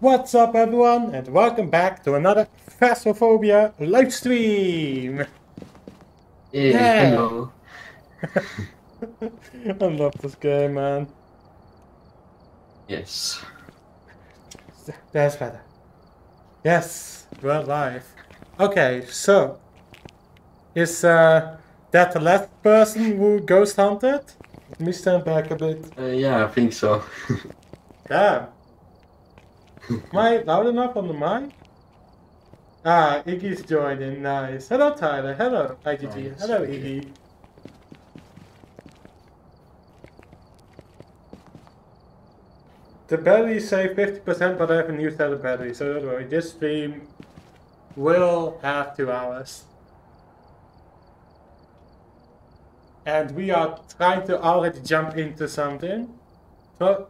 What's up, everyone, and welcome back to another Phasmophobia live stream. Hey, Yeah. hello. I love this game, man. Yes. That's better. Yes, we're live. Okay, so is uh, that the last person who ghost hunted? Let me stand back a bit. Uh, yeah, I think so. Damn. Am I loud enough on the mic? Ah, Iggy's joining. Nice. Hello, Tyler. Hello, IGG. Nice, Hello. Iggy. The battery say 50%, but I haven't used out the battery, so don't worry. This stream will have two hours. And we are trying to already jump into something. So,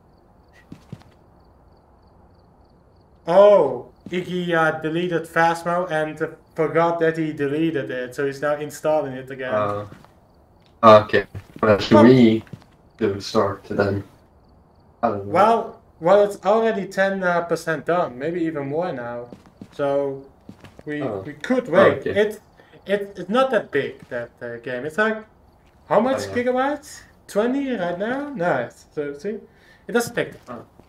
Oh, Iggy uh, deleted Phasmo and uh, forgot that he deleted it, so he's now installing it again. Uh, okay. Well, should we do start then? I don't know. well, well, it's already ten uh, percent done, maybe even more now. So we Oh. we could wait. Okay. It's it, it's not that big that uh, game. It's like how much Oh, yeah. gigabytes? Twenty right now. Nice. So see, it doesn't take. Oh. Yeah.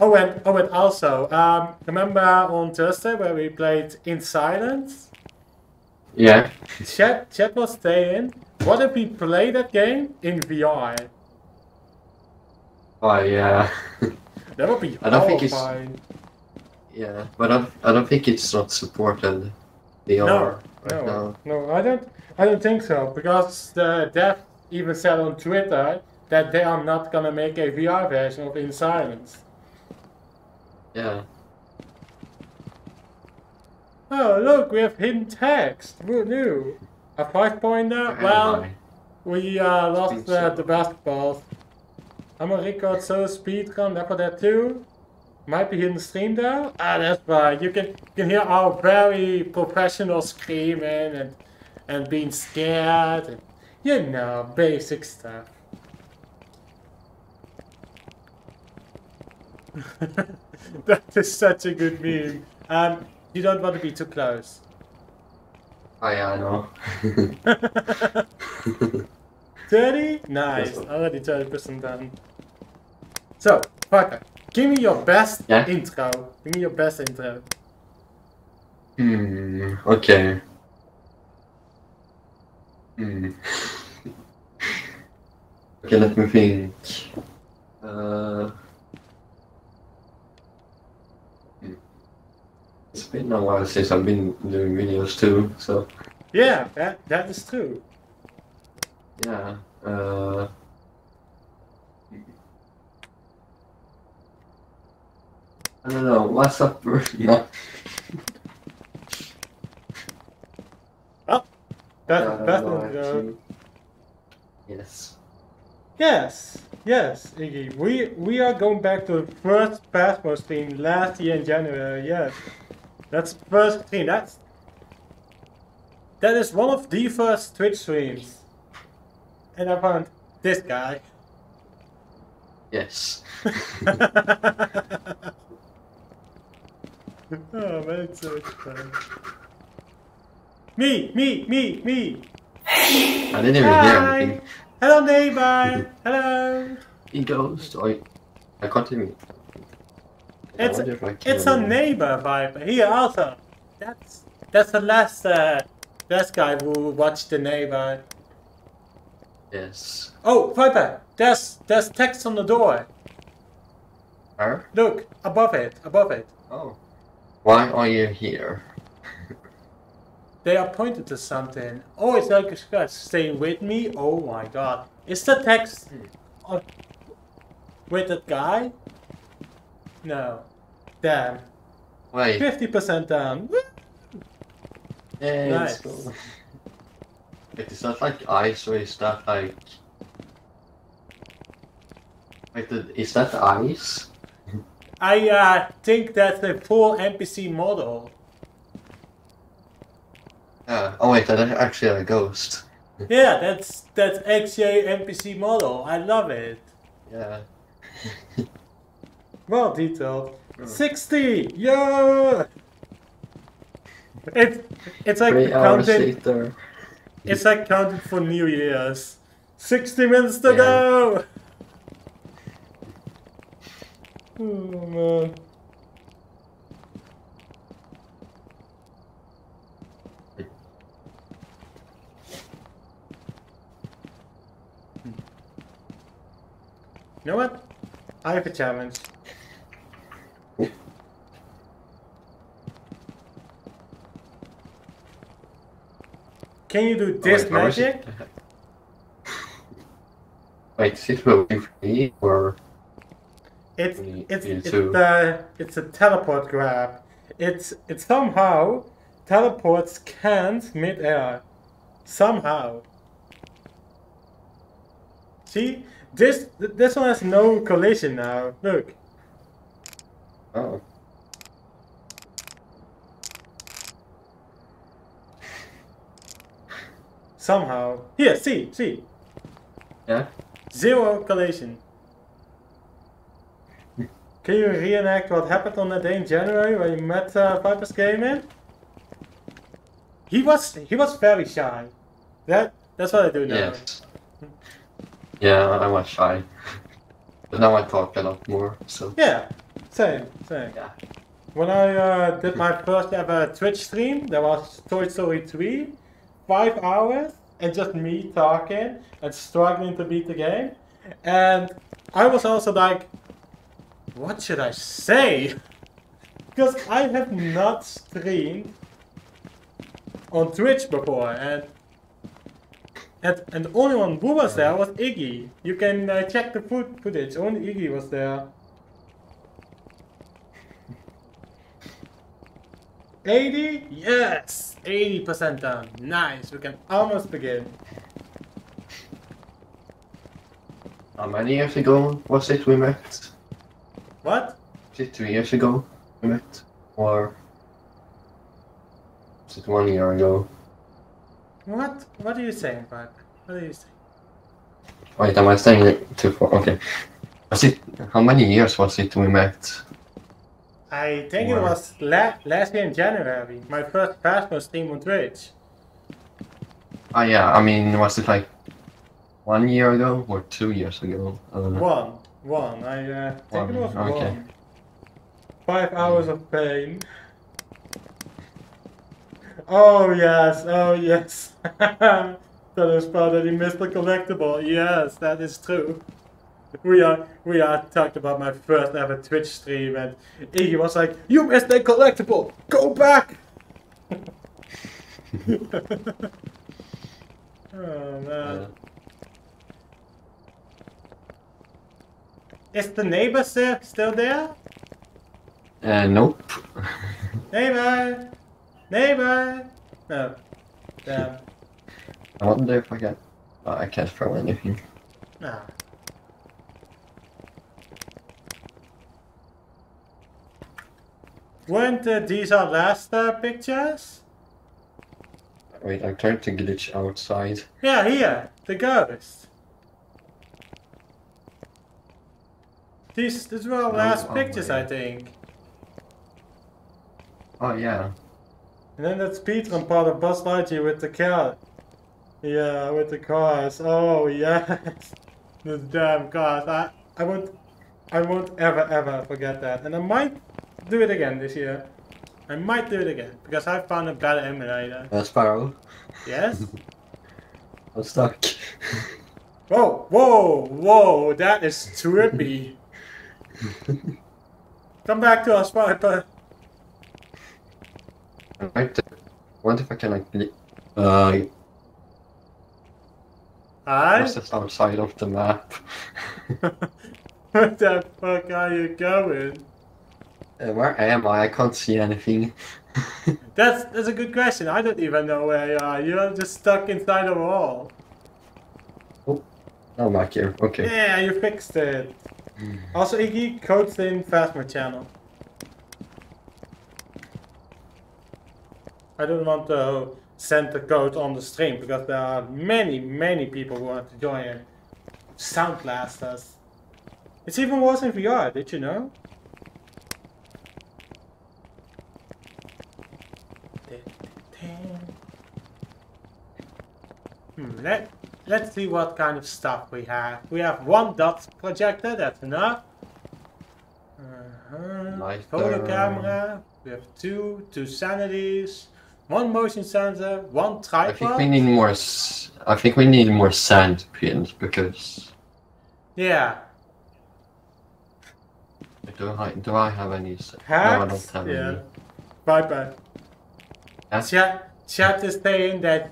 Oh, and oh, and also, um, remember on Thursday where we played In Silence? Yeah. Chat, chat was staying. What if we play that game in VR? Oh, yeah. That would be I don't think it's- yeah. But I, I don't think it's not supported. The No, right no, now. no, I don't, I don't think so because the dev even said on Twitter that they are not gonna make a VR version of In Silence. Yeah. Oh, look, we have hidden text. Who knew? A five pointer? Well, we uh, lost think uh, the basketballs. I'm a record so speedrun that for that too. Might be hidden stream though. Ah, that's right. You can you can hear our very professional screaming and and being scared and you know basic stuff. that is such a good meme. Um, you don't want to be too close. Oh, yeah, I know. 30? Nice. Already 30% done. So, Parker, give me your best Yeah? intro. Give me your best intro. hmm. Okay. Hmm. okay, let me think. Uh, it's been a while since I've been doing videos too, so Yeah, that, that is true. yeah. Uh, I don't know. What's up? no. Best, I don't best know, Yes. Yes, yes, Iggy. We we are going back to the first passport stream last year in January. Yes, that's the first stream. That's that is one of the first Twitch streams, and I found this guy. Yes. oh man, it's so fun. Me, me, me, me. I didn't even hear Hi. anything. Hello, neighbor. Hello. He goes. I, I. I It's wonder if I can it's a neighbor vibe here also. That's that's the last uh, last guy who watched the neighbor. Yes. Oh, Viper, there's there's text on the door. Her? Look above it, above it. Oh. Why are you here? They are pointed to something. Oh, it's like a scratch. Stay with me. Oh my god, is the text of, with that guy? No. Damn. Wait. Fifty percent down. Woo! Yeah, Nice. let's. Wait, is that like ice or is that like? Wait, is that ice? I uh, think that's the full NPC model. Yeah. Oh wait, that's actually a ghost. Yeah, that's that's XJ NPC model. I love it. Yeah. well detailed. Oh. 60! Yeah! It, it's like Three hours counting. It's like counting for New Year's. 60 minutes to Yeah. go! Oh man. You know what? I have a challenge. Can you do oh, this Wait, magic? Wait, is it moving for me or It's it's it's the it's a teleport grab. It's it somehow teleports can't mid-air. Somehow. See? This this one has no collision now. Look. oh Somehow. Here, see, see. yeah? Zero collision. Can you reenact what happened on that day in January when you met uh, Viper's Gaming? He was he was very shy. That that's what I do now. Yes. Yeah, I was shy. But now I talk a lot more, so Yeah, same, same. yeah. When I uh, did my first ever Twitch stream, that was Toy Story 3, five hours, and just me talking and struggling to beat the game. And I was also like, what should I say? Because I have not streamed on Twitch before, and and, and the only one who was there was Iggy. You can uh, check the foot footage. Only Iggy was there. 80? Yes! 80% done. Nice. We can almost begin. How many years ago was it we met? What? Was it two years ago we met? Or was it one year ago? What? What are you saying, Piper? What are you saying? Wait, am I saying it too far? Okay. Was it how many years was it we met? I think it was la- last year in January. My first Passport stream on Twitch. Ah yeah, I mean was it like one year ago or two years ago? I don't know. One. One. I uh, think it was okay. one. Five hours of pain. Oh yes, oh yes. that is part that he missed the collectible. Yes, that is true. We are we are talked about my first ever Twitch stream and Iggy was like, You missed the collectible! Go back! oh man. Uh, Is the neighbor still, still there? uh, nope. Neighbor! Neighbor! No. Damn. I wonder if I can. Oh, I can't throw anything. Ah. Weren't uh, these our last uh, pictures? Wait, I'm trying to glitch outside. Yeah, here, the ghost. These, these were our last oh pictures. I think. Oh yeah. And then that's Peter and part of Buzz Lightyear with the car. Yeah, with the cars. Oh yes, the damn cars. I I won't I won't ever ever forget that. And I might do it again this year. I might do it again because I found a better emulator. Uh, Sparrow. Yes. I'm stuck. whoa, whoa, whoa! That is trippy. Come back to us, Piper. I might. Wonder if I can like. Uh, Hi. what's this outside of the map? Where the fuck are you going? Uh, where am I? I can't see anything. That's that's a good question. I don't even know where you are. You're just stuck inside a wall. Oh, I'm back here. Okay. Yeah, you fixed it. Also, Iggy, codes in Phasma channel. I don't want to send the code on the stream because there are many, many people who want to join Sound Blasters. It's even worse in VR, did you know? Hmm, let, let's see what kind of stuff we have. We have one dot projector, that's enough. Uh-huh. Lighter. Photo camera. We have two, two sanities, one motion sensor, one tripod. I think we need more. s- I think we need more sand pins because Yeah, do I do I have any? s- No, I don't hacks. have yeah. any. Bye bye. Hacks? Chat, chat is saying that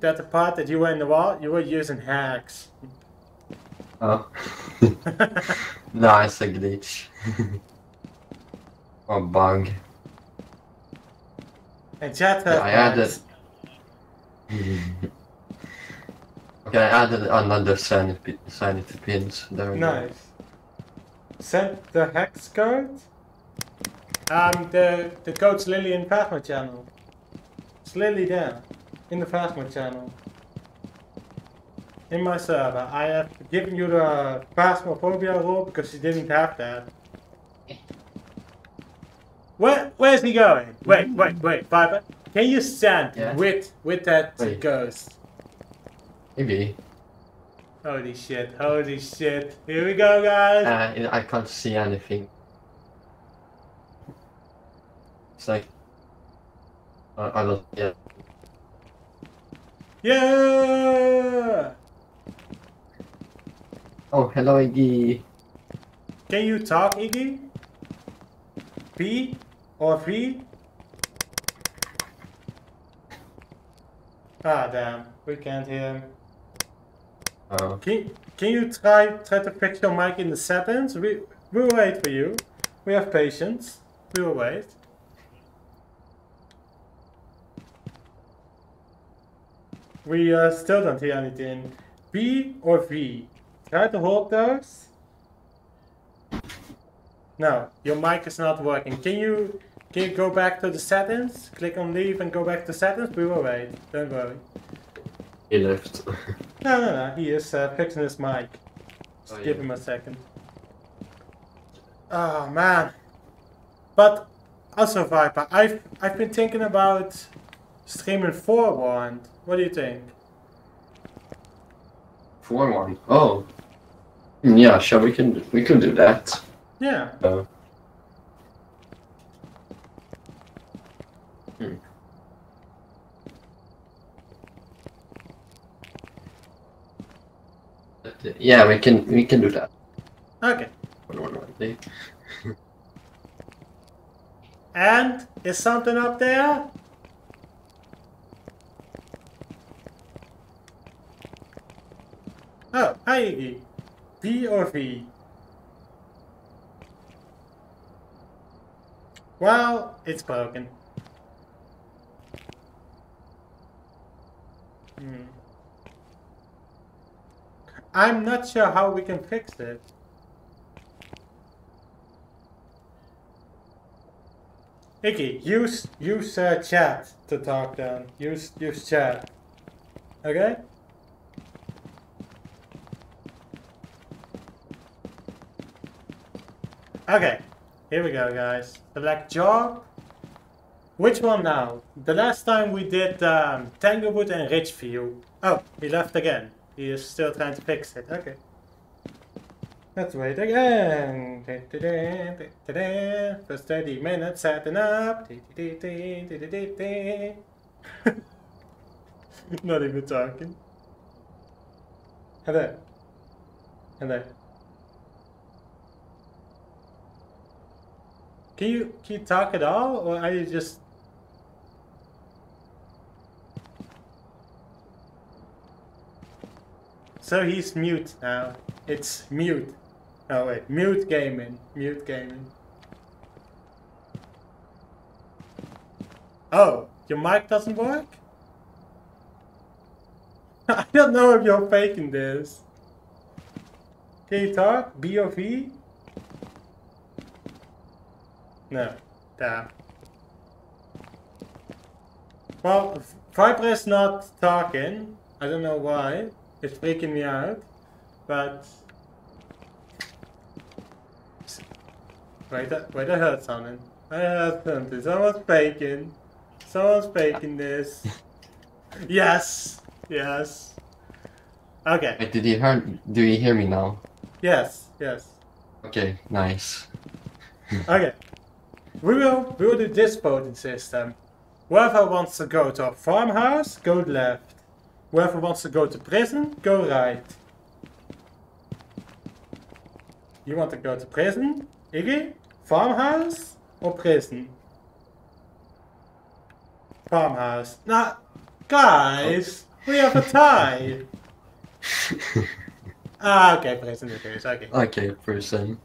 that the part that you were in the wall, you were using hacks. Oh. no, it's a glitch. or bug. And chat Yeah, I added. okay, I added another sanity, sanity pills. There we go. Nice. Send the hex code. Um, the the code's Lily in Phasma channel. It's Lily there, in the Phasma channel. In my server, I have given you the Phasmophobia rule because you didn't have that. Where where's he going? Wait, wait, wait, Viper. Can you stand Yeah? with with that Wait. ghost? Maybe. Holy shit! Holy shit! Here we go, guys. Uh, I can't see anything. It's like. Uh, I don't. Yeah. Yeah! Oh, hello, Iggy. Can you talk, Iggy? P or V? Ah, damn. We can't hear him. Oh. Can, can you try try to fix your mic in the settings? We, we'll wait for you. We have patience. We will wait. We uh, still don't hear anything. B or V? Try to hold those. No, your mic is not working. Can you can you go back to the settings? Click on leave and go back to settings. We will wait. Don't worry. He left. No, no, no. He is uh, fixing his mic. Just Oh, give yeah. him a second. Oh man. But also Viper, I've I've been thinking about streaming forewarned. What do you think? Four one. Oh. Mm, Yeah, sure. We can. We can do that. Yeah. Uh, hmm. Yeah, we can. We can do that. Okay. One, one, one. And is something up there? Oh, hi Iggy. Or V? Well, it's broken. Hmm. I'm not sure how we can fix it. Iggy, use use uh, chat to talk then. Use use chat. Okay? Okay, here we go, guys. Select job. Which one now? The last time we did um, Tanglewood and Ridgeview. Oh, he left again. He is still trying to fix it. Okay. Let's wait again. First 30 minutes setting up. Not even talking. Hello. Hello. Can you can you talk at all, or are you just? So he's mute now. It's mute. Oh wait, mute gaming. Mute gaming. Oh, your mic doesn't work? I don't know if you're faking this. Can you talk? B or V? No. Damn. Well, Viper is not talking. I don't know why. It's freaking me out. But... Wait, wait, I heard something. I heard something. Someone's faking. Someone's faking this. Yes! Yes. Okay. Wait, did you hear? Do you hear me now? Yes. Yes. Okay, nice. Okay. We will we will do this voting system. Whoever wants to go to a farmhouse, go left. Whoever wants to go to prison, go right. You want to go to prison? Iggy? Farmhouse or prison? Farmhouse. Now, guys, we have a tie. ah, okay, prison it is. Okay. Okay, person.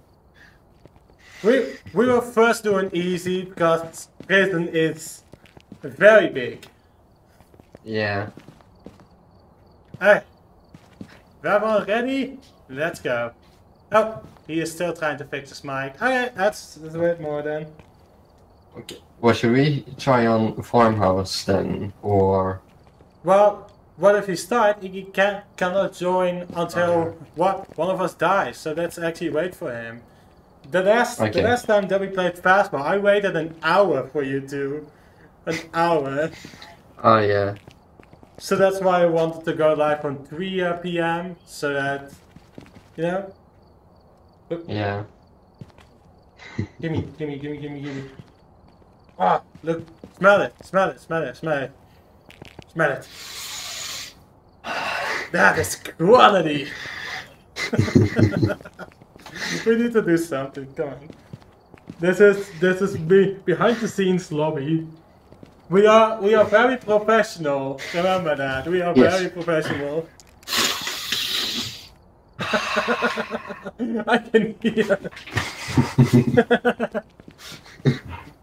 We we will first doing easy because prison is very big. Yeah. Hey, we're all ready? Let's go. Oh, he is still trying to fix his mic. Okay, that's, that's a bit more then. Okay. Well, should we try on farmhouse then, or? Well, what if he start? He can cannot join until Okay. what one of us dies. So let's actually wait for him. The last Okay. the last time that we played Phasmo, I waited an hour for you to, an hour. Oh yeah. So that's why I wanted to go live on 3 uh, p.m. so that, you know, Yeah. gimme, gimme, gimme, gimme, gimme. Ah, look, smell it, smell it, smell it, smell it, smell it. That is quality. we need to do something. Come on. This is this is be, behind the scenes lobby. We are we are very professional. Remember that. We are Yes. very professional. I can hear.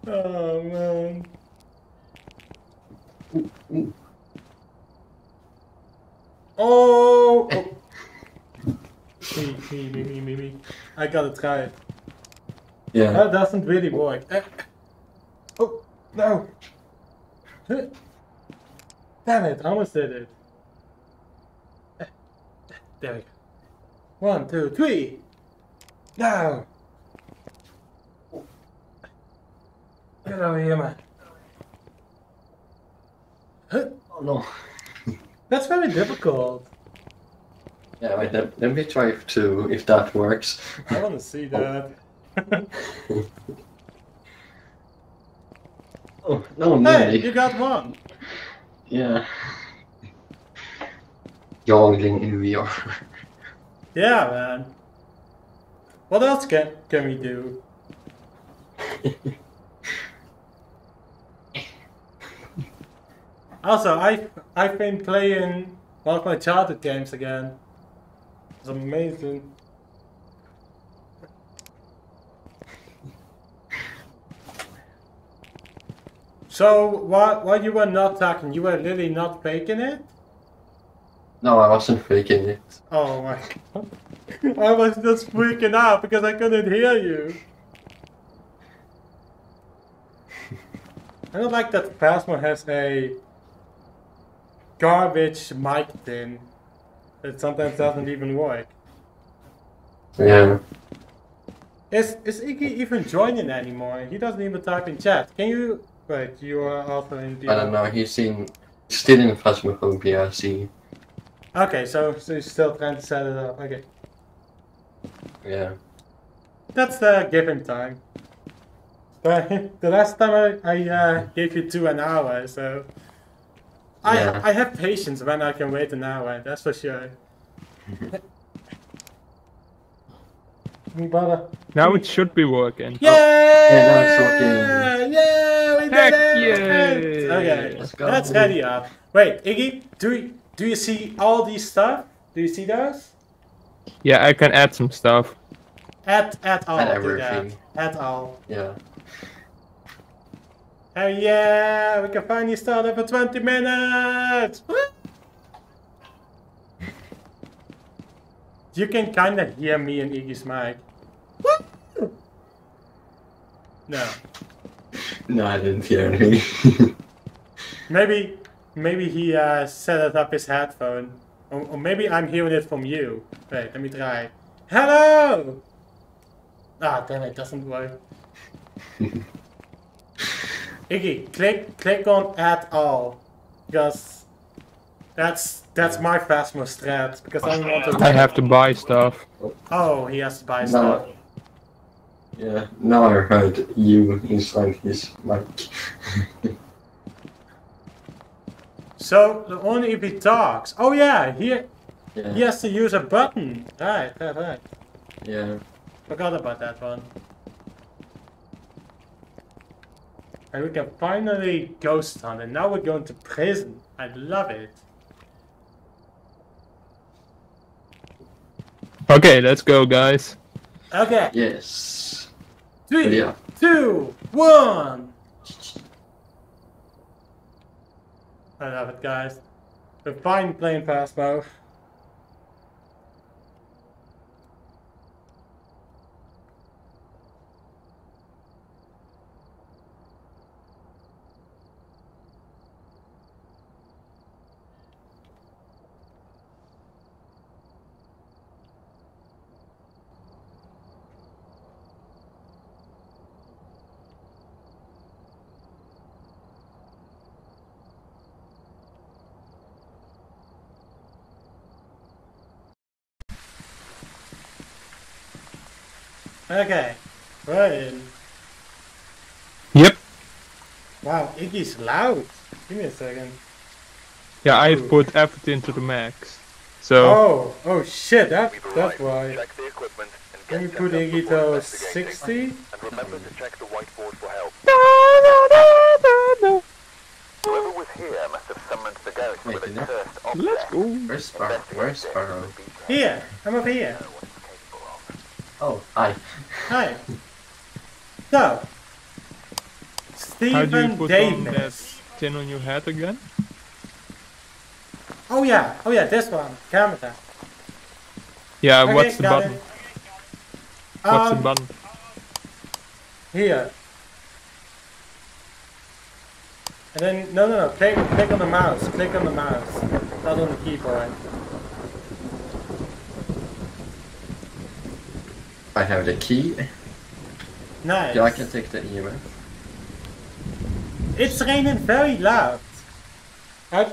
oh man. Oh. oh. Me, me, me, me, me, me. I gotta try it. Yeah. That doesn't really work. Eh. Oh, no. Damn it, I almost did it. Eh, eh, There we go. One, two, three. No. Get over here, man. Oh no. That's very difficult. Yeah. Wait. Let, let me try to if that works. I want to see that. Oh no, hey, really? you got one. Yeah. Joggling in VR. Yeah, man. What else can can we do? Also, I've, I've been playing one of my childhood games again. It's amazing. So, while, while you were not talking, you were really not faking it? no, I wasn't faking it. Oh my god. I was just freaking out because I couldn't hear you. I don't like that Phasma has a garbage mic thing that sometimes doesn't even work. Yeah. Is is Iggy even joining anymore? He doesn't even type in chat. Can you wait, you are also in the I don't know. He's in still in Phasmophobia. I see. Okay, so so he's still trying to set it up. Okay. Yeah. That's uh, given time. But the last time I, I uh, gave you two an hour, so Yeah. I have patience when I can wait an hour. That's for sure. We better. Now it should be working. Yeah! now it's working. Yeah, we did it! yeah! Okay, Let's go. let's ready up. Wait, Iggy, do you, do you see all these stuff? Do you see those? Yeah, I can add some stuff. Add, add all. Add everything. Add all. Yeah. Oh yeah, we can finally start up for 20 minutes! You can kinda hear me and Iggy's mic. No. No, I didn't hear anything. Maybe, maybe he uh, set it up his headphone. Or, or maybe I'm hearing it from you. Wait, let me try. Hello! Ah, damn it, doesn't work. Iggy, click, click on add all. Because that's that's my Phasma strat because I want to. I have to buy stuff. Oh, he has to buy No. stuff. Yeah, now I heard you inside his mic. So the only if he talks. Oh yeah, he yeah. he has to use a button. Right, right, right. Yeah. Forgot about that one. And we can finally ghost hunt, and now we're going to prison. I love it. Okay, let's go, guys. Okay, Yes. three, Yeah. two, one. I love it, guys. We're fine playing Phasmo. Okay, we're in. Yep. Wow, Iggy's loud. Give me a second. Yeah, I Ooh. put everything to the max. So Oh, oh shit, that, that's why. Check the equipment and Can you put set up Iggy to 60? And remember to check the whiteboard for help. let's Whoever was here must have summoned the ghost with a did that- cursed object. go. Where's Sparrow? Where's Sparrow? Here, I'm up here. Oh, hi. Hi. So, How do you Stephen put on that Davis. tin on your head again? Oh yeah, oh yeah, this one, camera. Yeah, Okay, what's the got button? it. What's Um, the button? Here. And then, no, no, no, click, click on the mouse, click on the mouse, not on the keyboard. Have the key. Nice. Yeah, I can take the EMF. It's raining very loud. I,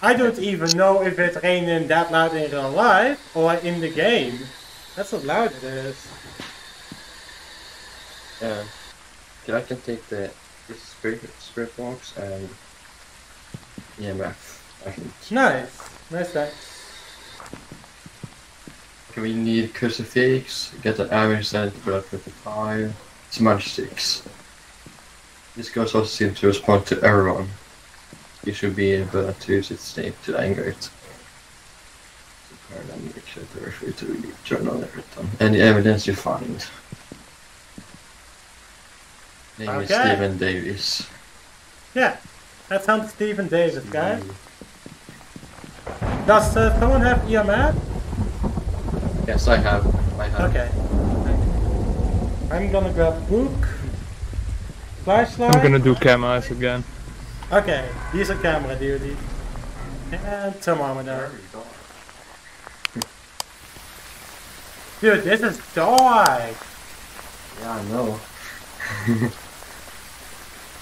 I don't even know if it's raining that loud in real life or in the game. That's how loud it is. Yeah. Yeah, I can take the spirit spirit box and EMF. Nice. Nice, nice. Okay, we need crucifix, get an average set, blood 55, smudge sticks. This goes also seems to respond to everyone. You should be able to use its name to anger it. Prepare them, make sure to refer to the journal every time. Any evidence you find. Name is Stephen Davis. Yeah. That's Hunt Stephen Davis, guy. Does uh, someone have EMF? Yes, I have. I have. Okay. I'm gonna grab book. Flashlight. I'm gonna do cameras again. Okay, here's a camera duty. And thermometer. Dude, this is dark. Yeah, I know.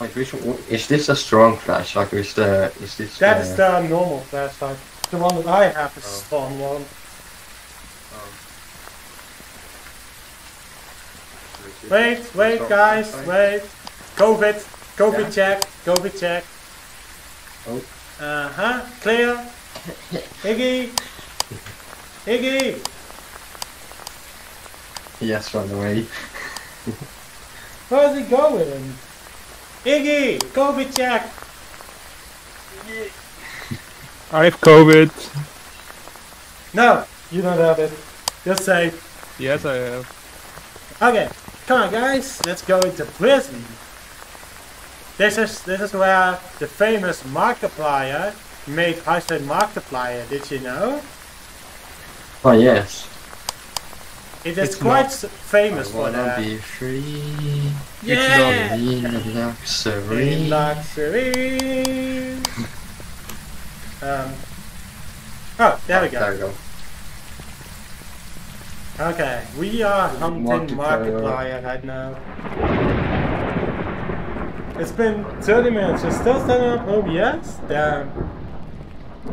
like, which one, is this a strong flashlight? Like, is the is this? That uh, is the normal flashlight. The one that I have is Oh. strong one. Wait, wait, guys, wait. COVID, COVID Yeah. check, COVID check. Oh. Uh huh. Clear. Iggy. Iggy. Yes, run away. Where's he going? Iggy, COVID check. I have COVID. No, you don't have it. You're safe. Yes, I have. Okay, come on, guys. Let's go into prison. This is this is where the famous Markiplier made Hashtag Markiplier. Did you know? Oh yes. It is It's quite not- famous I for wanna that. be free. Yeah. In luxury. In luxury. um. Oh, there we go. There we go. Okay, we are hunting Markiplier. Right now. It's been 30 minutes. You're still setting up oh, OBS? Damn.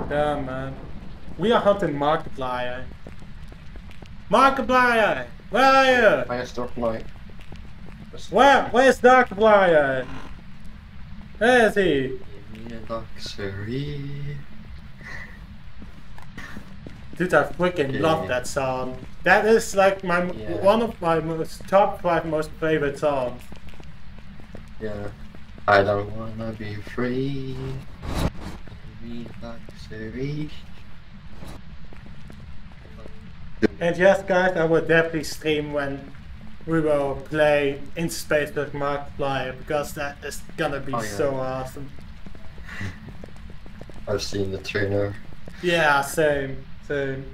Damn, man. We are hunting Markiplier. Markiplier! Where are you? Where's my. Where? Where's Markiplier? Where is he? Luxury. Dude, I freaking Yeah. love that song. That is like my Yeah. one of my most top five most favorite songs. Yeah. I don't wanna be free. Be luxury. And yes, guys, I will definitely stream when we will play in space with Markiplier because that is gonna be Oh, yeah. so awesome. I've seen the trainer. Yeah, same, same.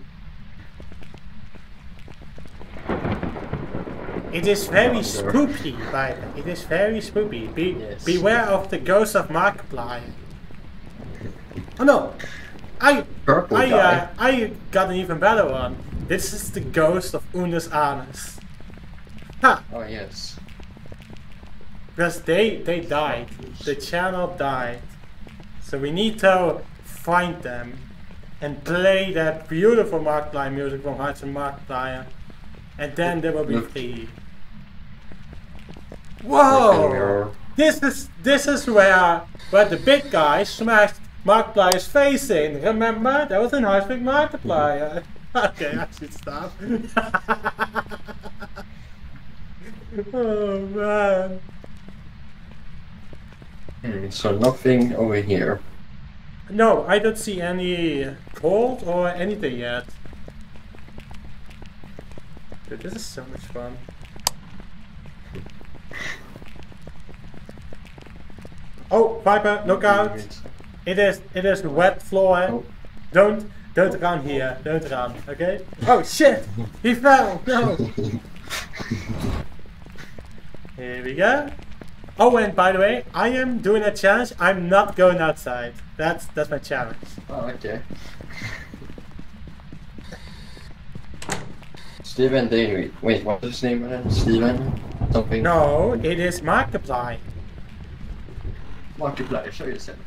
It is very spooky, right? It is very spooky. Be Yes. beware of the ghost of Markiplier. Oh no, I Purple I uh, I got an even better one. This is the ghost of Unus Annus. Ha! Oh yes. Because they they died. The channel died. So we need to find them and play that beautiful Mark Markiplier music from and Markiplier. And then there will be free. Whoa! This is this is where where the big guy smashed Mark Markiplier's face in. Remember? That was in with Markiplier. okay, I should stop. oh man. Hmm, so nothing over here. No, I don't see any cold or anything yet. Dude, this is so much fun. Oh, Viper, look out! It is it is wet floor. Oh. Don't don't run here. Don't run, okay? Oh shit! He fell! No! Here we go. Oh, and by the way, I am doing a challenge. I'm not going outside. That's that's my challenge. Oh, okay. Steven David. Wait, what's his name again? Steven? Something? No, it is Markiplier. Markiplier, show yourself.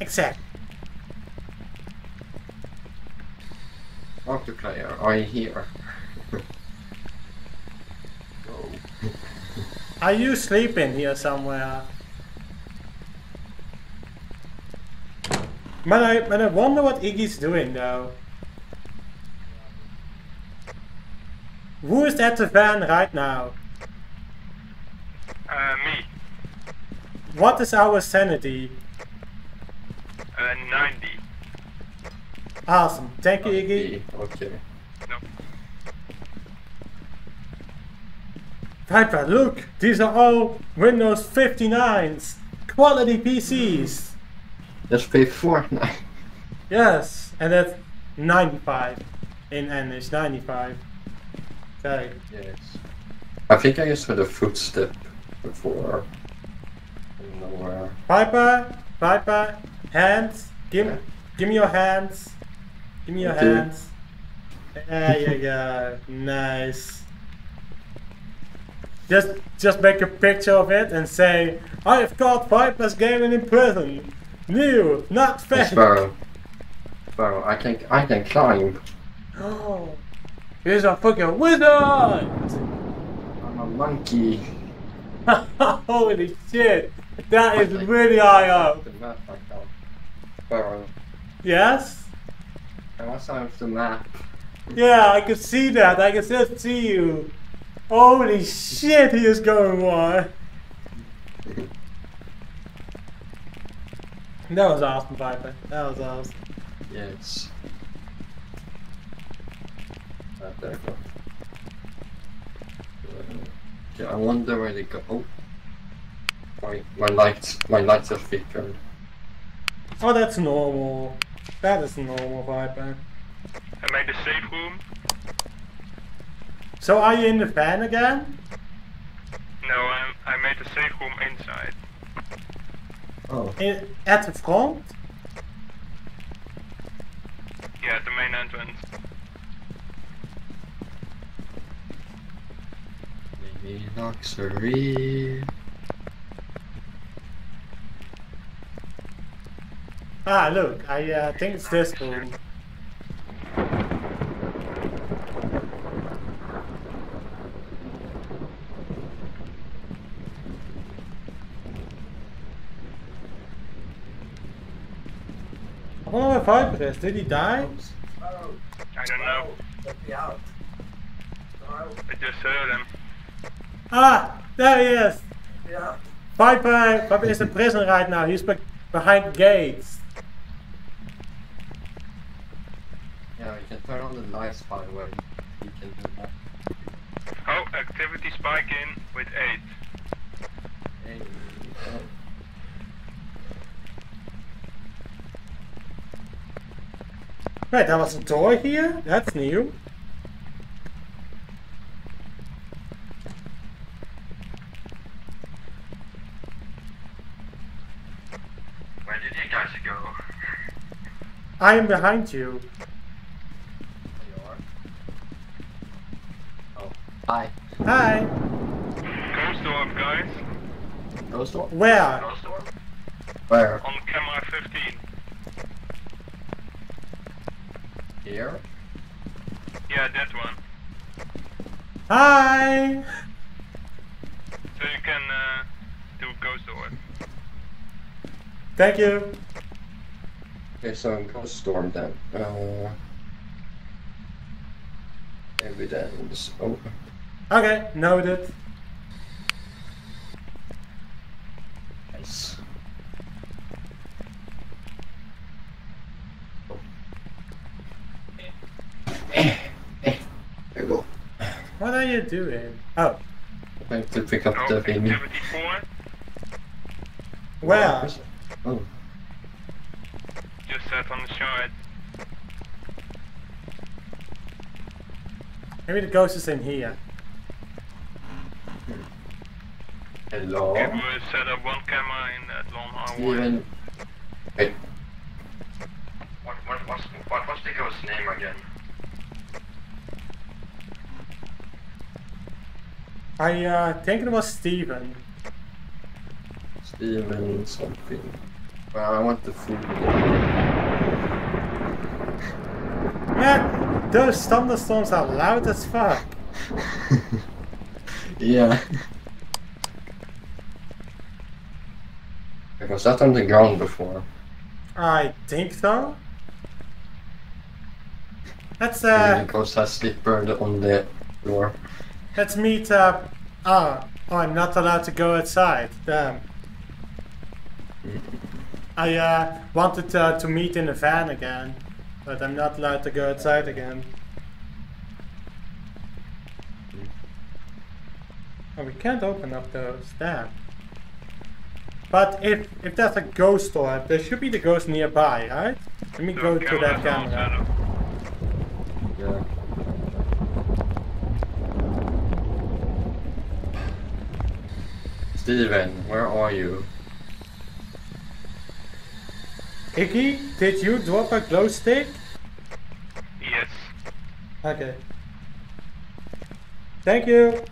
Exact. Markiplier, are you here? oh. Are you sleeping here somewhere? But I, but I wonder what Iggy's doing though. Who is at the van right now? Uh, me. What is our sanity? Uh, 90. Awesome. Thank you, Iggy. Okay. Viper, look! These are all Windows 59s! Quality PCs! Let's play Fortnite. Yes, and that's 95 in English, 95. Okay. Yes. I think I just heard a footstep before. I don't where. Viper, Viper, hands. Give, Yeah. give me your hands. Give me your Okay. hands. There you go. Nice. Just, just make a picture of it and say, I have caught Viper's gaming in prison. New, not fake. Sparrow. Sparrow, I can I can climb. Oh, he's a fucking wizard! I'm a monkey. Holy shit! That is really high up. The map I can. Sparrow. Yes? I must have the map. Yeah, I can see that. I can just see you. Holy shit, he is going wide. That was awesome, Viper. That was awesome. Yes. Ah, there we go. Yeah, I wonder where they go. Oh. My, my lights, my lights are flickered. Oh, that's normal. That is normal, Viper. I made a safe room. So are you in the van again? No, I, I made a safe room inside. Oh. In, at the front? Yeah, at the main entrance. Maybe luxury. Ah, look, I uh, think it's this room. I wonder where Viper is. Did he die? I don't know. Let me out. I just heard him. Ah, there he is. let me out. Viper, Viper is in prison right now. He's be behind gates. Yeah, you can turn on the lights by the way. You can do that. Oh, activity spike in with 8. Hey, Wait, there was a door here? That's new. Where did you guys go? I am behind you. there you are. Oh, hi. Hi. Ghost orb, guys. Ghost door? Where? Ghost orb? Where? On camera 15. Here? Yeah, that one. Hi. So you can uh, do ghost orb. Thank you. Okay, so Ghost Storm then. Uh, evidence. Oh, Okay, noted. nice. There you go. What are you doing? Oh, I have to pick up the thing. activity 4. where? Oh, Just sat on the shard. Maybe the ghost is in here. hello. Okay, we set up one camera in that long R1. Steven. Wait, What, what, what's, what, what's the ghost's name again? I uh, think it was Steven. Steven something. Well, I want the food. Man, those thunderstorms are loud as fuck. yeah. Was that on the ground before? I think so. Let's Uh, uh, because has slippered on the floor. Let's meet up. Ah, oh, I'm not allowed to go outside. Damn. I uh, wanted uh, to meet in the van again, but I'm not allowed to go outside again. Oh, we can't open up those. Damn. But if if there's a ghost orb, there should be the ghost nearby, right? Let me go to that camera's camera. Yeah. Steven, where are you? Iggy, did you drop a glow stick? Yes. Okay. Thank you.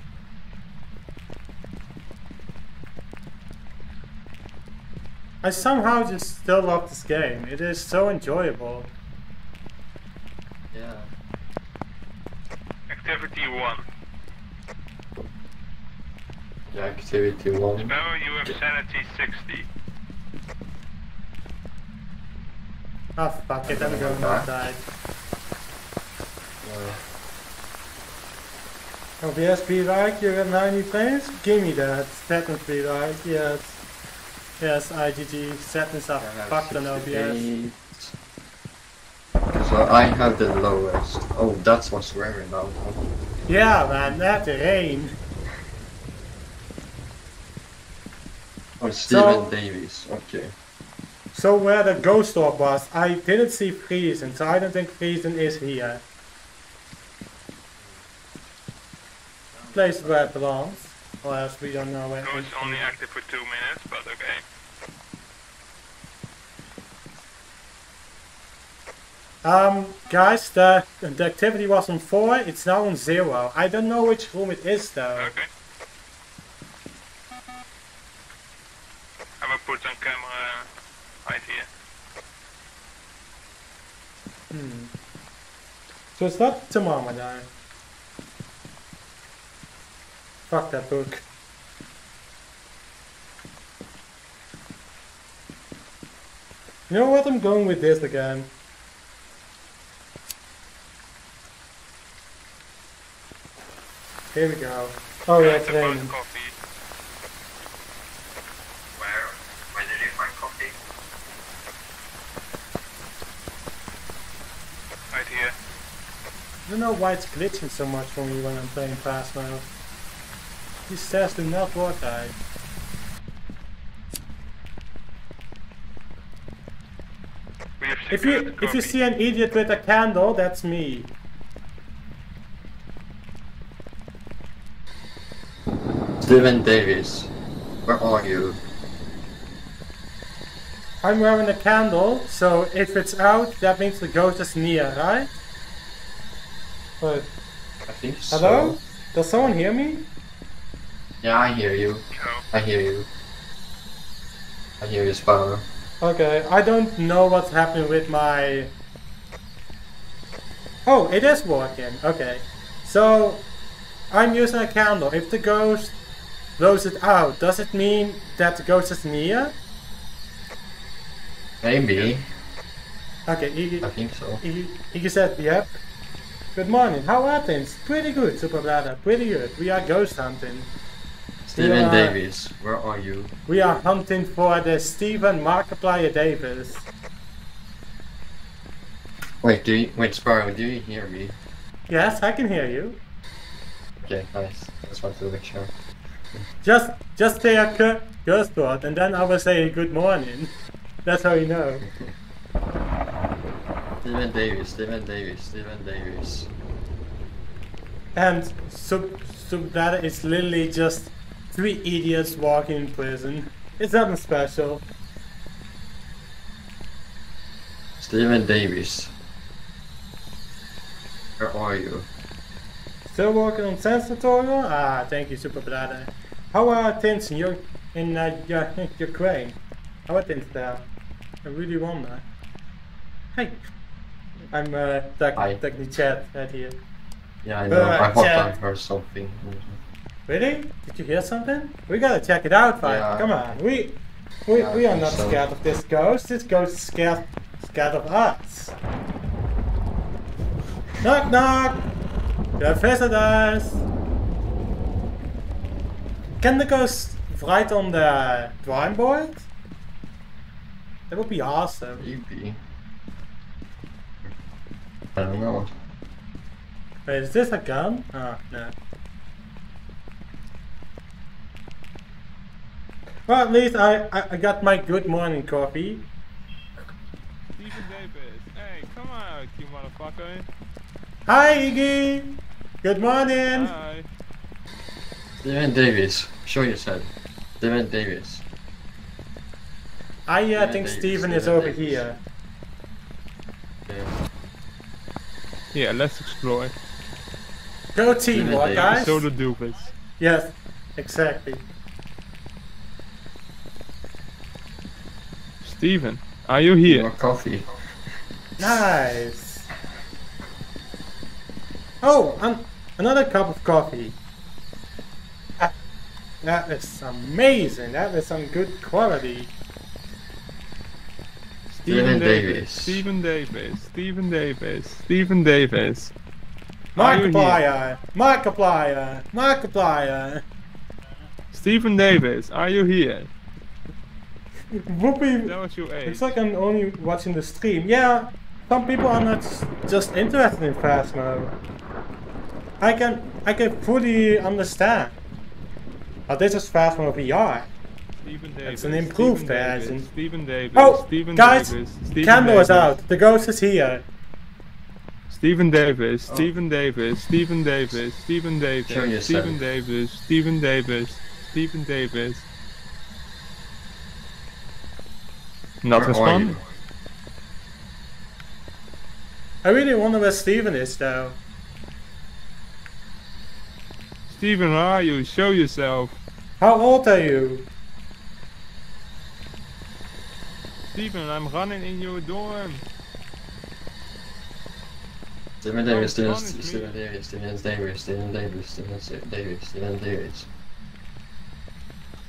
I somehow just still love this game. It is so enjoyable. Yeah. Activity 1. The activity one. Sparrow, you have sanity 60. Ah, fuck it, I'm going to Huh? die. OBS be like, you have 90 frames? Give me that. Sadness be like, yes. Yes, IGG. Sadness are I have fucked on OBS. So I have the lowest. Oh, that's what's wearing now. Yeah, man, that rain. Oh, Steven So- Davies. Okay. So where the ghost orb was, I didn't see freezing, so I don't think freezing is here. Place where it belongs, or else we don't know where. Ghost only active for 2 minutes, but okay. Um, guys, the the activity was on four. It's now on zero. I don't know which room it is though. Okay. Put on camera right here. Hmm. So it's not tomorrow now. Fuck that book. You know what? I'm going with this again. Here we go. Oh yeah, it's raining. coffee. Where? Where did you find coffee? Right here. I don't know why it's glitching so much for me when I'm playing fast now. These stairs do not work right. We have If you if you see an idiot with a candle, that's me. Steven Davis, where are you? I'm wearing a candle, so if it's out, that means the ghost is near, right? But I think so. hello? Does someone hear me? Yeah, I hear you. I hear you. I hear you, Sparrow. Okay, I don't know what's happening with my. Oh, it is working. Okay, so I'm using a candle. If the ghost blows it out, does it mean that the ghost is near? Maybe. Okay, Iggy, I think so. Iggy, Iggy said, yep. Good morning. How are things? Pretty good, Super Brother. Pretty good. We are ghost hunting. Steven Yeah. Davis, where are you? We are hunting for the Stephen Markiplier Davis. Wait, do you, wait, Sparrow, do you hear me? Yes, I can hear you. Okay, nice. Just want to make sure. Just just say a cu- curse word and then I will say good morning. That's how you know. Steven Davis, Steven Davis, Steven Davis. And so so that is literally just three idiots walking in prison. It's nothing special. Steven Davis. Where are you? Still working on Sense tutorial? Ah, thank you, Super Brother. How are things in your in uh, your Ukraine? How are things there? I really wonder. Hey, I'm uh, tech, Hi. technically chat right here. Yeah, I know. Uh, I hope I heard something. Really? Did you hear something? We gotta check it out, Five. Yeah. Come on, we we, Yeah, we are not so. scared of this ghost. This ghost is scared scared of us. Knock knock. We have visitors. Can the ghost write on the drawing board? That would be awesome. Maybe. I don't know. Wait, is this a gun? Ah, no. Well, at least I, I, I got my good morning coffee. Stephen Davis. Hey, come out, you motherfucker. Hi, Iggy! Good morning! Hi. Steven Davis, show yourself. Steven Davis. I uh, Steven think Davis, Steven is Steven over Davis. here. Yeah. Yeah, let's explore. Go teamwork, Davis. guys! Solo doofus. Yes, exactly. Stephen, are you here? More coffee. Nice! Oh, an- another cup of coffee. That is amazing. That is some good quality. Stephen Davis. Stephen Davis. Stephen Davis. Stephen Davis. Are you here? Markiplier! Markiplier! Markiplier! Stephen Davis, are you here? Whoopee! That was your age. Looks like I'm only watching the stream. Yeah, some people are not just interested in Phasmo. I can I can fully understand. But this is Phasmo VR. Stephen Davis. It's an improved Stephen Davis, version. Stephen Davis. Oh, Stephen guys, Davis. Stephen Candle is out. The ghost is here. Stephen Davis, Oh. Stephen Davis, Stephen Davis, Stephen Davis, Show yourself. Stephen Davis, Stephen Davis, Stephen Davis. Not Where are respond. you? I really wonder where Steven is though. Stephen, where are you? Show yourself. How old are you? Stephen, I'm running in your dorm. Steven Davis, Steven, Don't punish me. Steven Davis, Steven Davis, Steven Davis, Steven Davis, Steven Davis.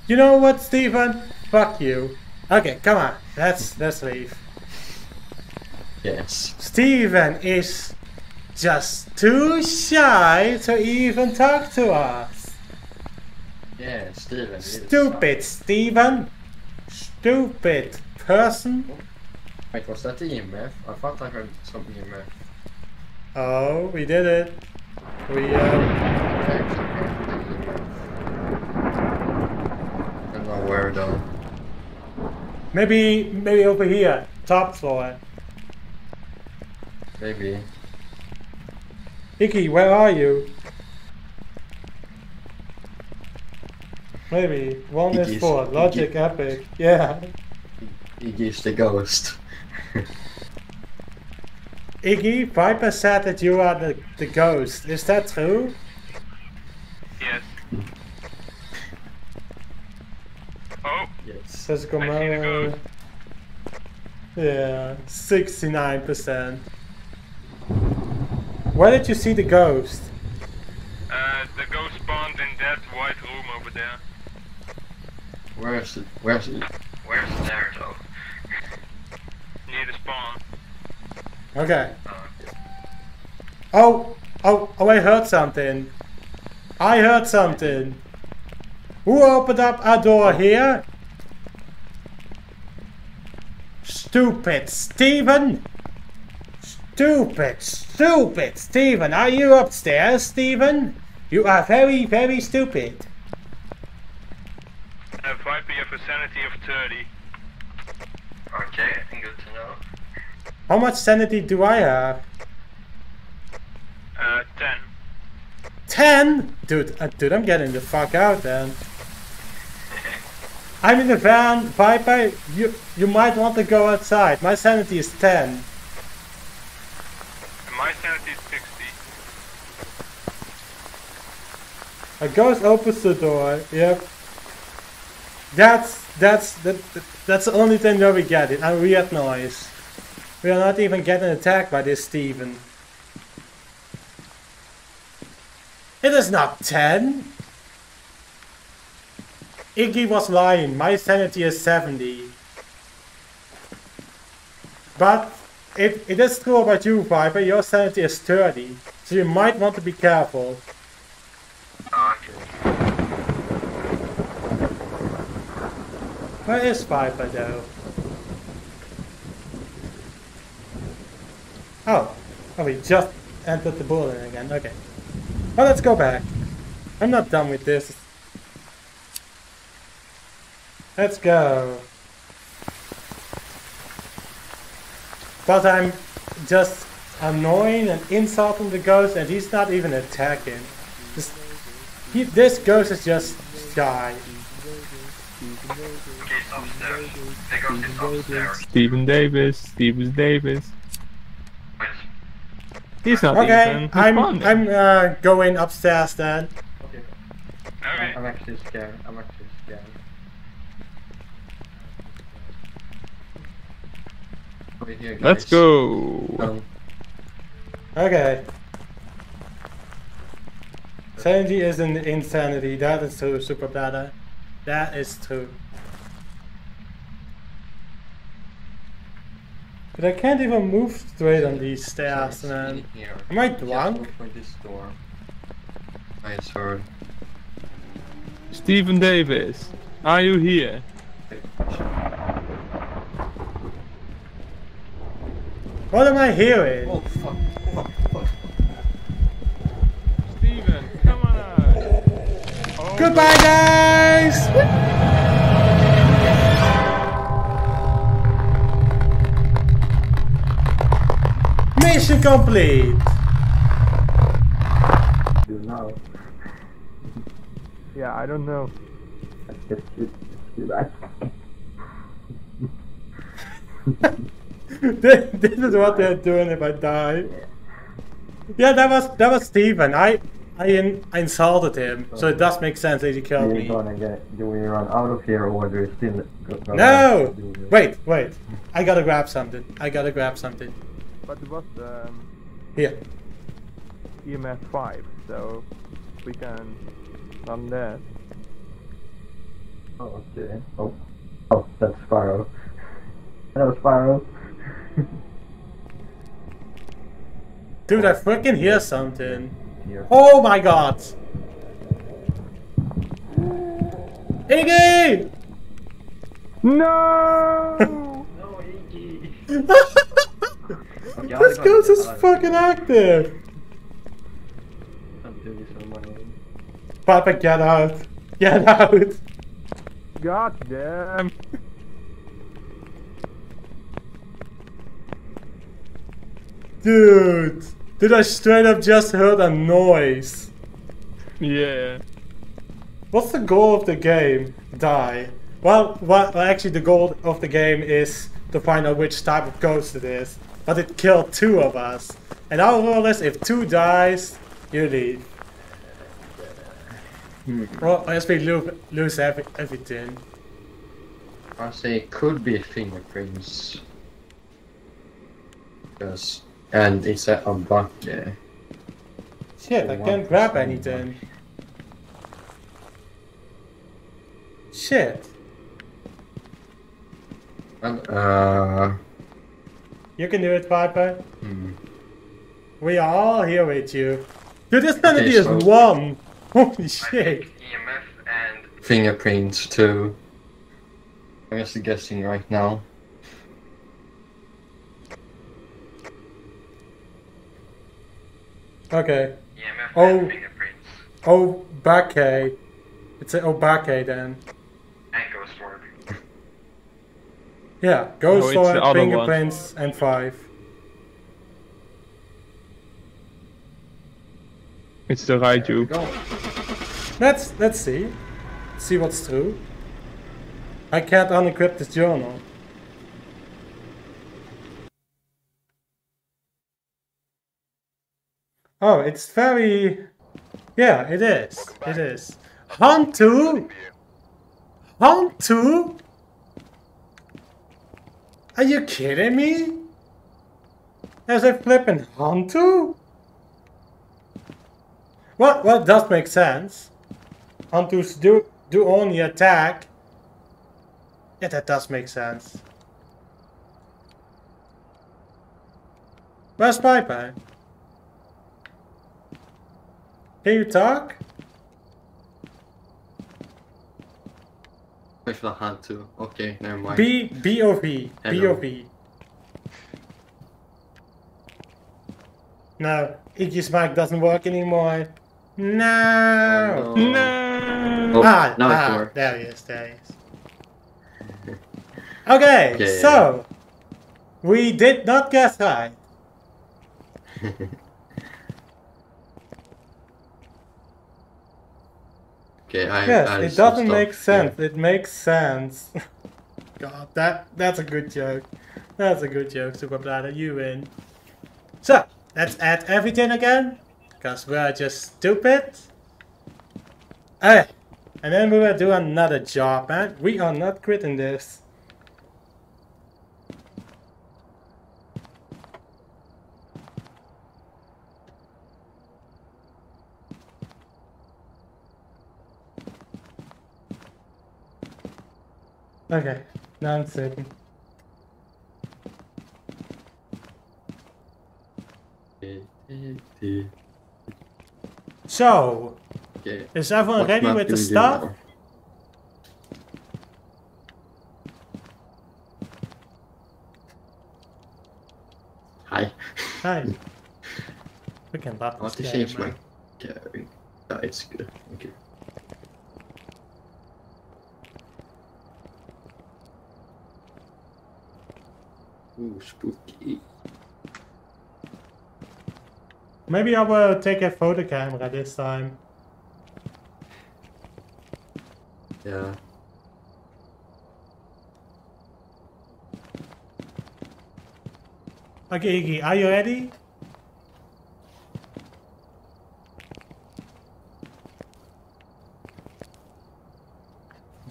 You know what, Steven? Fuck you. Okay, come on. Let's let's leave. Yes. Steven is just too shy to even talk to us. Yeah, Steven. Stupid Steven. Stupid person. Wait, was that the EMF? I thought I heard some E EMF. Oh, we did it. We uh, I actually heard. I don't know where though. maybe maybe over here, top floor. Maybe. Iggy, where are you? Maybe one is for logic Iggy. epic. Yeah. Iggy's the ghost. Iggy, Viper said that you are the, the ghost. Is that true? Yes. Oh, yes. Says I see the ghost. Yeah, 69%. Where did you see the ghost? uh, the ghost spawned in that white room over there. Where's it? Where's it? Where's there though? Spawn. Okay. Oh, Oh, oh, I heard something. I heard something. Who opened up a door here? Stupid Steven! Stupid, stupid Steven! Are you upstairs, Steven? You are very, very stupid. Uh, have a sanity of 30. okay. How much sanity do I have? Uh, 10. 10? Dude, uh, dude, I'm getting the fuck out then. I'm in the van, Viper, you, you might want to go outside. My sanity is 10. And my sanity is 60. A ghost opens the door, yep. That's, that's, that, that's the only thing that we get, it, a weird noise. We are not even getting attacked by this Steven. It is not 10! Iggy was lying, my sanity is 70. But it, it is true about you, Viper, your sanity is 30. So you might want to be careful. Where is Viper though? Oh, oh, we just entered the building again. Okay. Well, let's go back. I'm not done with this. Let's go. But I'm just annoying and insulting the ghost, and he's not even attacking. This, he, this ghost is just shy. Okay, it's upstairs. The ghost is upstairs. Stephen Davis, Stephen Davis. Wait, He's not Okay, even I'm responding. I'm uh, going upstairs then. Okay. Okay. I'm actually scared. I'm actually scared. Wait here, guys. Let's go. Um, Okay. Sanity isn't insanity. That is true, Super Data. That is true. But I can't even move straight on these stairs, sorry, man. it's in here. Am I Just drunk? open this door. I heard. Stephen Davis, are you here? What am I hearing? Oh fuck! Fuck! Fuck! Stephen, come on out. Oh, Goodbye, guys! Oh, Mission complete! do now. Yeah, I don't know. Let's just do, do that. this, this is what they're doing if I die. Yeah, that was that was Steven. I I, in, I insulted him, so it does make sense that he killed We're me. gonna get, do we run out of here or do we still go, go No! Wait, wait. I gotta grab something. I gotta grab something. But it was um, Here. EMF 5, so we can run that. Oh, okay. Oh. Oh, that's Spyro. Hello, Spyro. Dude, I freaking hear something. Here. Oh my god! Iggy! No! No, Iggy. This ghost is fucking active! I'm doing this on my own. Papa, get out! Get out! God damn! Dude! Did I straight up just heard a noise? Yeah. What's the goal of the game? Die. Well, well, actually, the goal of the game is to find out which type of ghost it is. But it killed two of us. And our rule is if two dies, you leave. Or else we lose, lose every, everything. I say it could be fingerprints. Because, and it's a, bug there. Shit, I can't grab anything. Shit. And, uh, You can do it, Viper. hmm. We are all here with you. Dude, this penalty Okay, is so- one! Holy I shit! think EMF and fingerprints too. I'm just guessing right now. Okay. EMF Oh. and fingerprints Obake. It's a Obake then. and ghost orb. Yeah, Ghost it's Sword, the one. Fingerprints, and 5. It's the Raiju. Go. Let's, let's see. See what's true. I can't unencrypt this journal. Oh, it's very... Yeah, it is. It is. Hantu? Hantu? Are you kidding me? As a flippin' Hantu? Well, well, it does make sense. Hantus do do only attack. Yeah, that does make sense. Where's Viper? Can you talk? If I had to. Okay, never mind. B B O V B O Hello. V. No, Iggy's mic doesn't work anymore. No. Oh, no. No! Oh, ah, now ah, works. there he is, there he is. Okay, Okay. so we did not guess right. Okay, I. Yes, I it doesn't make sense. It makes sense. God, that that's a good joke. That's a good joke, Super Bladder. You win. So let's add everything again, because we are just stupid. Alright, and then we will do another job, man. We are not quitting this. Okay, now I'm sitting. So, Okay. is everyone What ready with the stuff? Hi. Hi. We can love I want to change my carry. Oh, it's good. Thank Ooh, spooky. Maybe I will take a photo camera this time. Yeah. Okay, Iggy, are you ready?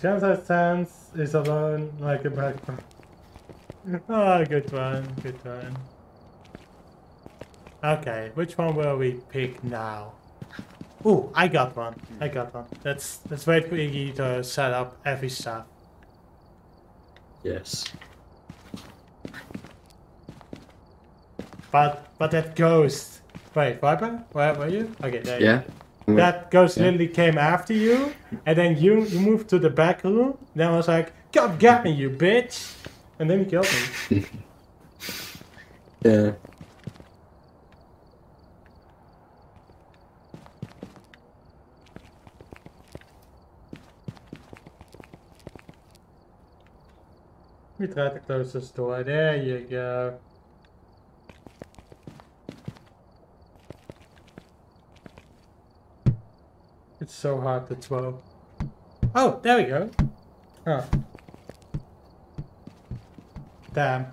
Jensen stands is alone like a backpack. Ah, good one, good one. Okay, which one will we pick now? Ooh, I got one. I got one. Let's let's wait for Iggy to set up every stuff. Yes. But but that ghost. Wait, Viper, where were you? Okay, there. you Yeah. go. That ghost Yeah. literally came after you, and then you you moved to the back room. Then I was like, "God, get me, you bitch!" And then he killed me. Yeah. We tried to close this door. There you go. It's so hard to throw. Oh, there we go. Oh. Damn.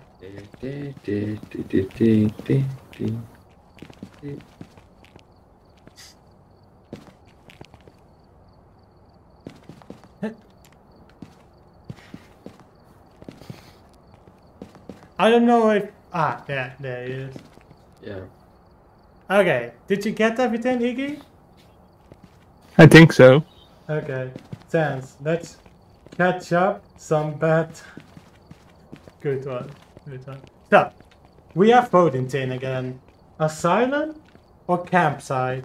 I don't know if. Ah, yeah, there he is. Yeah. Okay, did you get everything, Iggy? I think so. Okay, Sans, let's catch up some bad. Good one, good one. So, we have voting tin again. Asylum or campsite?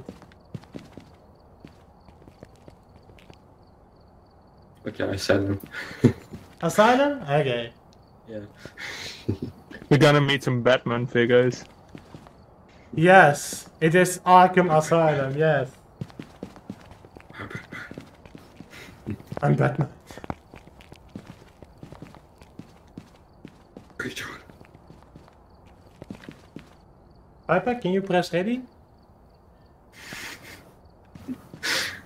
Okay, I said. Asylum? Okay. Yeah. We're gonna meet some Batman figures. Yes, it is Arkham Asylum, yes. I'm Batman. Viper, can you press ready?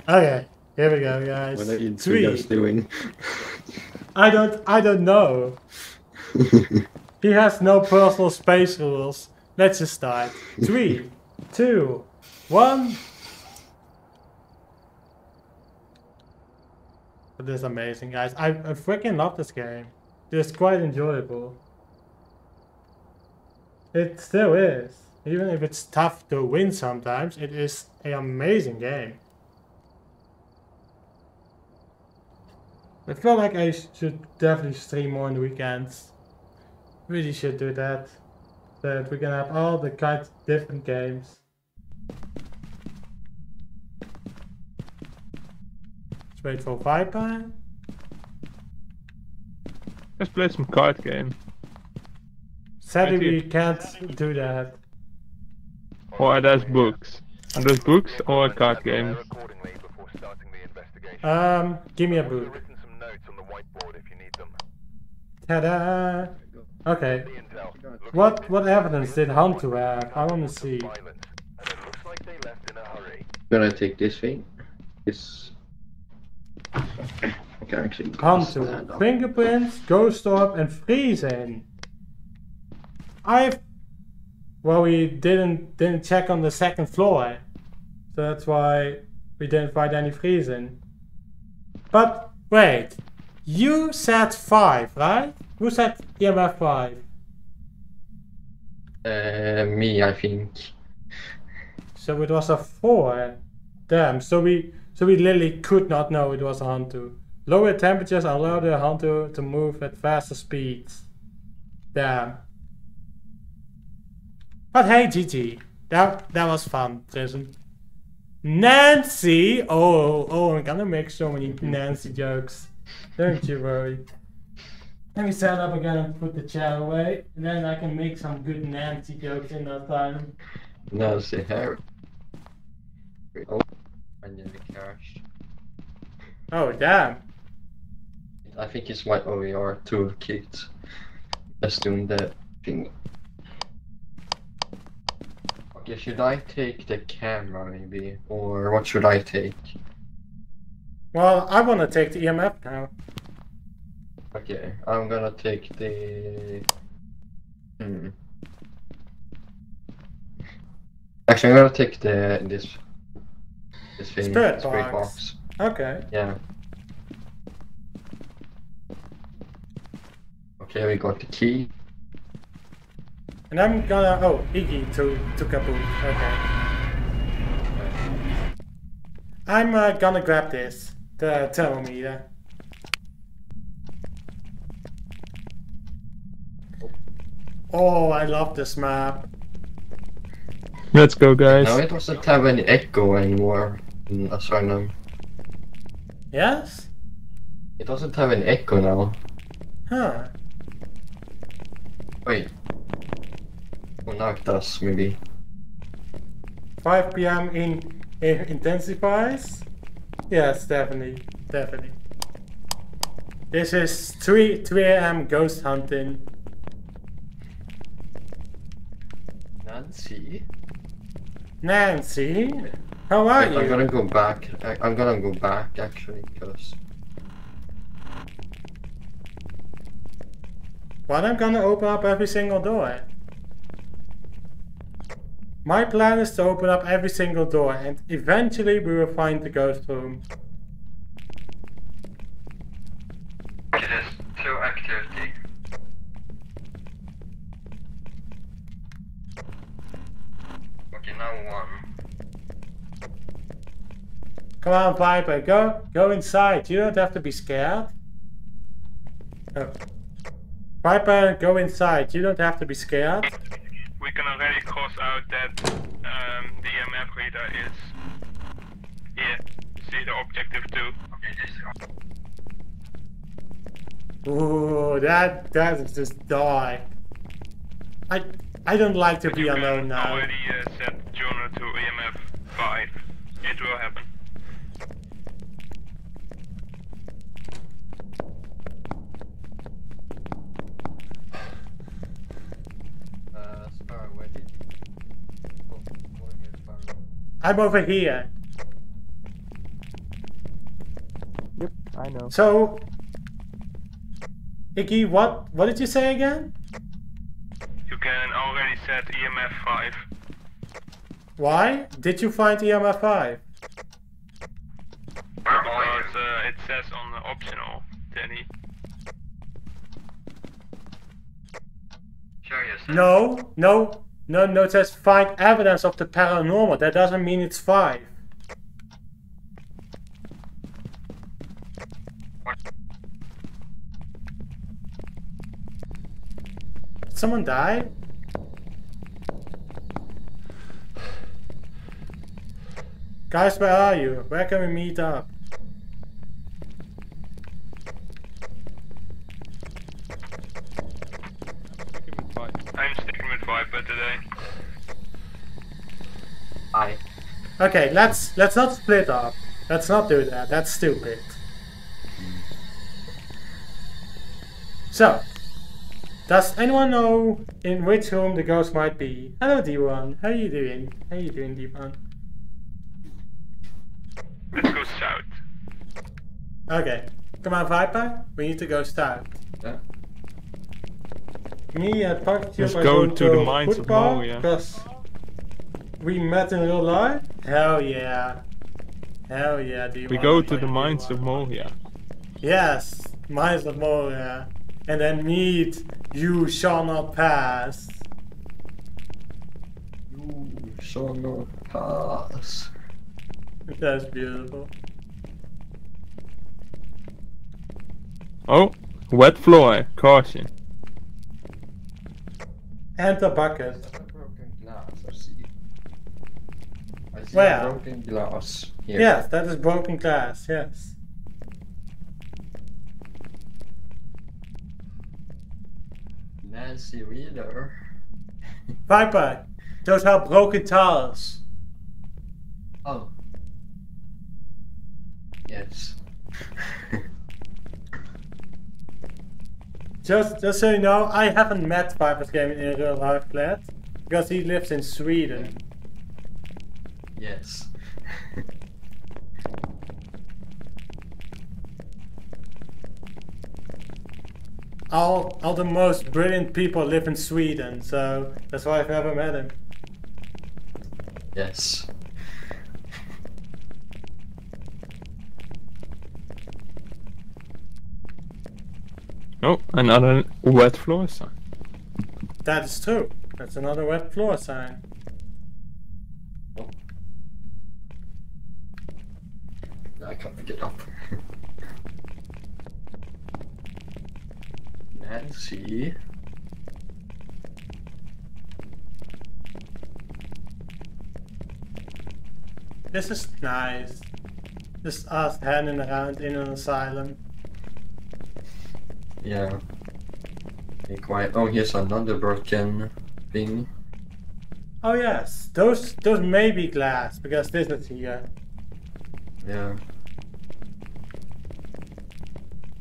Okay, here we go, guys. What are you two Three. guys doing? I don't, I don't know. he has no personal space rules. Let's just start. Three, two, one. This is amazing, guys. I, I freaking love this game. It's quite enjoyable. It still is. Even if it's tough to win sometimes, it is an amazing game. I feel like I should definitely stream more on the weekends. Really should do that. That we can have all the kinds of different games. Let's wait for Viper. Let's play some card game. Sadly, we can't do that. Or there's books. And there's books or a card Prepare game. accordingly before starting the investigation. Um, give me a I've book. written some notes on the whiteboard if you need them. Ta-da! Okay. The intel. Looks What what evidence did Hantu have? I want to see. violence, and it looks like they left in a hurry. Gonna take this thing. This. I can actually Hantu, fingerprints, ghost orb, and freezing. I've well, we didn't didn't check on the second floor, so that's why we didn't find any freezing. But wait, you said five, right? Who said EMF five? Uh, me, I think. So it was a four. Damn. So we so we literally could not know it was a Hantu. Lower temperatures allow the Hantu to move at faster speeds. Damn. But hey, GG. That that was fun, Jason. Nancy! Oh, oh, oh, I'm gonna make so many Nancy jokes. Don't you worry. Let me set up again and put the chair away, and then I can make some good Nancy jokes in that time. Nancy Harry. Oh, and then the cash. Oh, damn. I think it's my OER toolkit. That's doing the thing. Okay, should I take the camera maybe? Or what should I take? Well, I want to take the EMF now. Okay, I'm gonna take the. Hmm. Actually, I'm gonna take the this this thing. Spirit spirit box. Okay. Yeah. Okay, we got the key. And I'm gonna. Oh, Iggy to took a. Okay. I'm uh, gonna grab this, the thermometer. Oh, I love this map. Let's go, guys. Now it doesn't have any echo anymore in Asylum. Yes? It doesn't have an echo now. Huh. Wait. It does, maybe. 5 p.m. in, in intensifies? Yes, definitely, definitely. This is 3 3 a.m. ghost hunting. Nancy? Nancy, how are Wait, I'm you? gonna go back. I, I'm gonna go back actually, because Well, I'm gonna open up every single door. My plan is to open up every single door, and eventually we will find the ghost room. Okay, there's two activity. Okay, now one. Come on, Viper, go, go inside. You don't have to be scared. Oh. Viper, go inside. You don't have to be scared. We can already cross out that um, the EMF reader is here. See the objective too. Okay, this Ooh, that that is just die. I I don't like to be you alone now. already uh, set journal to EMF 5. It will happen. uh, Sparrow, where did you? Oh, over here, Sparrow. I'm over here. Yep, I know. So, Iggy, what what did you say again? You can already set EMF 5. Why did you find EMF five? Because uh, it says on the optional, Danny. Show yourself. No, no, no, no. It says find evidence of the paranormal. That doesn't mean it's five. Did someone die? Guys, where are you? Where can we meet up? Sticking with five. I'm sticking with Viper today. Hi. Okay, let's let's not split up. Let's not do that. That's stupid. So, does anyone know in which room the ghost might be? Hello, D1. How are you doing? How are you doing, D1? Let's go south. Okay, come on, Viper. We need to go south. Yeah. Me and Puck Let's go to the mines of Moria. Because we met in real life. Hell yeah. Hell yeah, D1. We go to the mines of Moria. Yes, Mines of Moria. And then meet You Shall Not Pass. You shall not pass. That's beautiful. Oh, wet floor. Caution. And the bucket. Broken glass, I see. I see Where? broken glass here. Yes, that is broken glass, yes. Nancy Reader. Viper, those are broken tiles. Oh. Yes. Just, just so you know, I haven't met Piper's game in real life yet. Because he lives in Sweden. yes. All, all the most brilliant people live in Sweden, so that's why I've never met him. yes. Oh, another wet floor sign. That is true. That's another wet floor sign. I can't get up. Nancy. This is nice. Just us hanging around in an asylum. Yeah. Be quiet. Oh, here's another broken thing. Oh yes, those those may be glass because this is here. Yeah.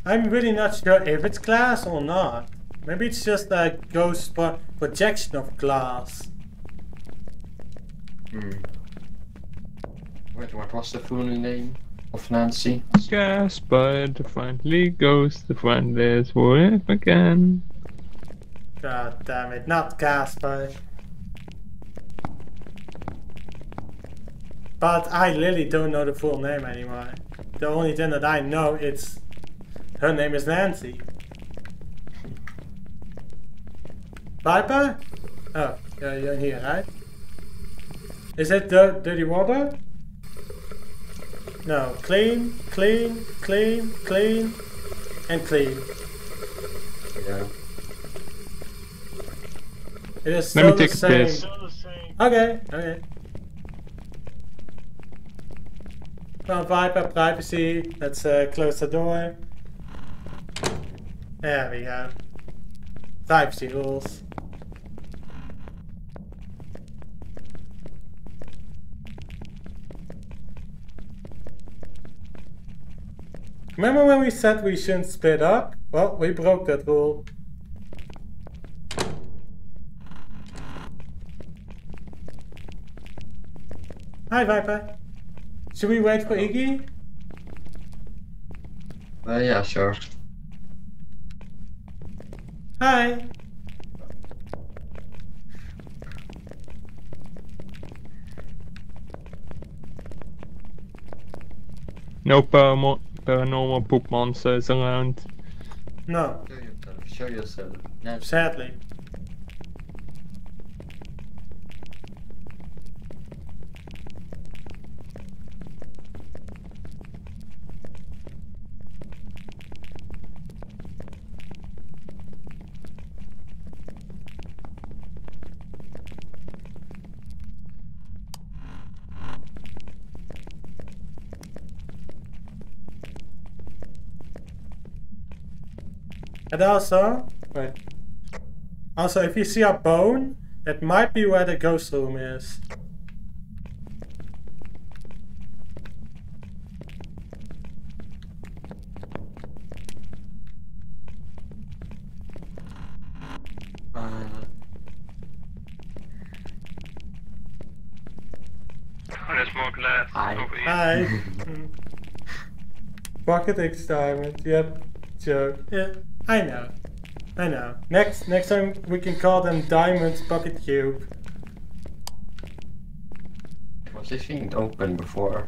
I'm really not sure if it's glass or not. Maybe it's just a ghost pro- projection of glass. Hmm. Wait, what was the full name of Nancy? Casper, the friendly ghost, the friendliest wolf again. God damn it, not Casper. But I really don't know the full name anymore. The only thing that I know it's her name is Nancy. Viper? Oh, yeah, you're here, right? Is it the dirty water? No, clean, clean, clean, clean, and clean. Yeah. It is Let me still the take a same. piss. Okay, okay. Well, Viper privacy. Let's uh, close the door. There we go. Privacy rules. Remember when we said we shouldn't split up? Well, we broke that rule. Hi, Viper. Should we wait for Iggy? Uh, yeah, sure. Hi. No paramo- paranormal poop monsters around. No, Show yourself. Show yourself. Nancy. sadly. And also, wait. Also, if you see a bone, that might be where the ghost room is. Uh, Oh, there's more glass Hi. over. Hi. Pocket X diamond. Yep. Joke. Yeah, I know. I know. Next, next time we can call them diamonds bucket cube. was this thing open before?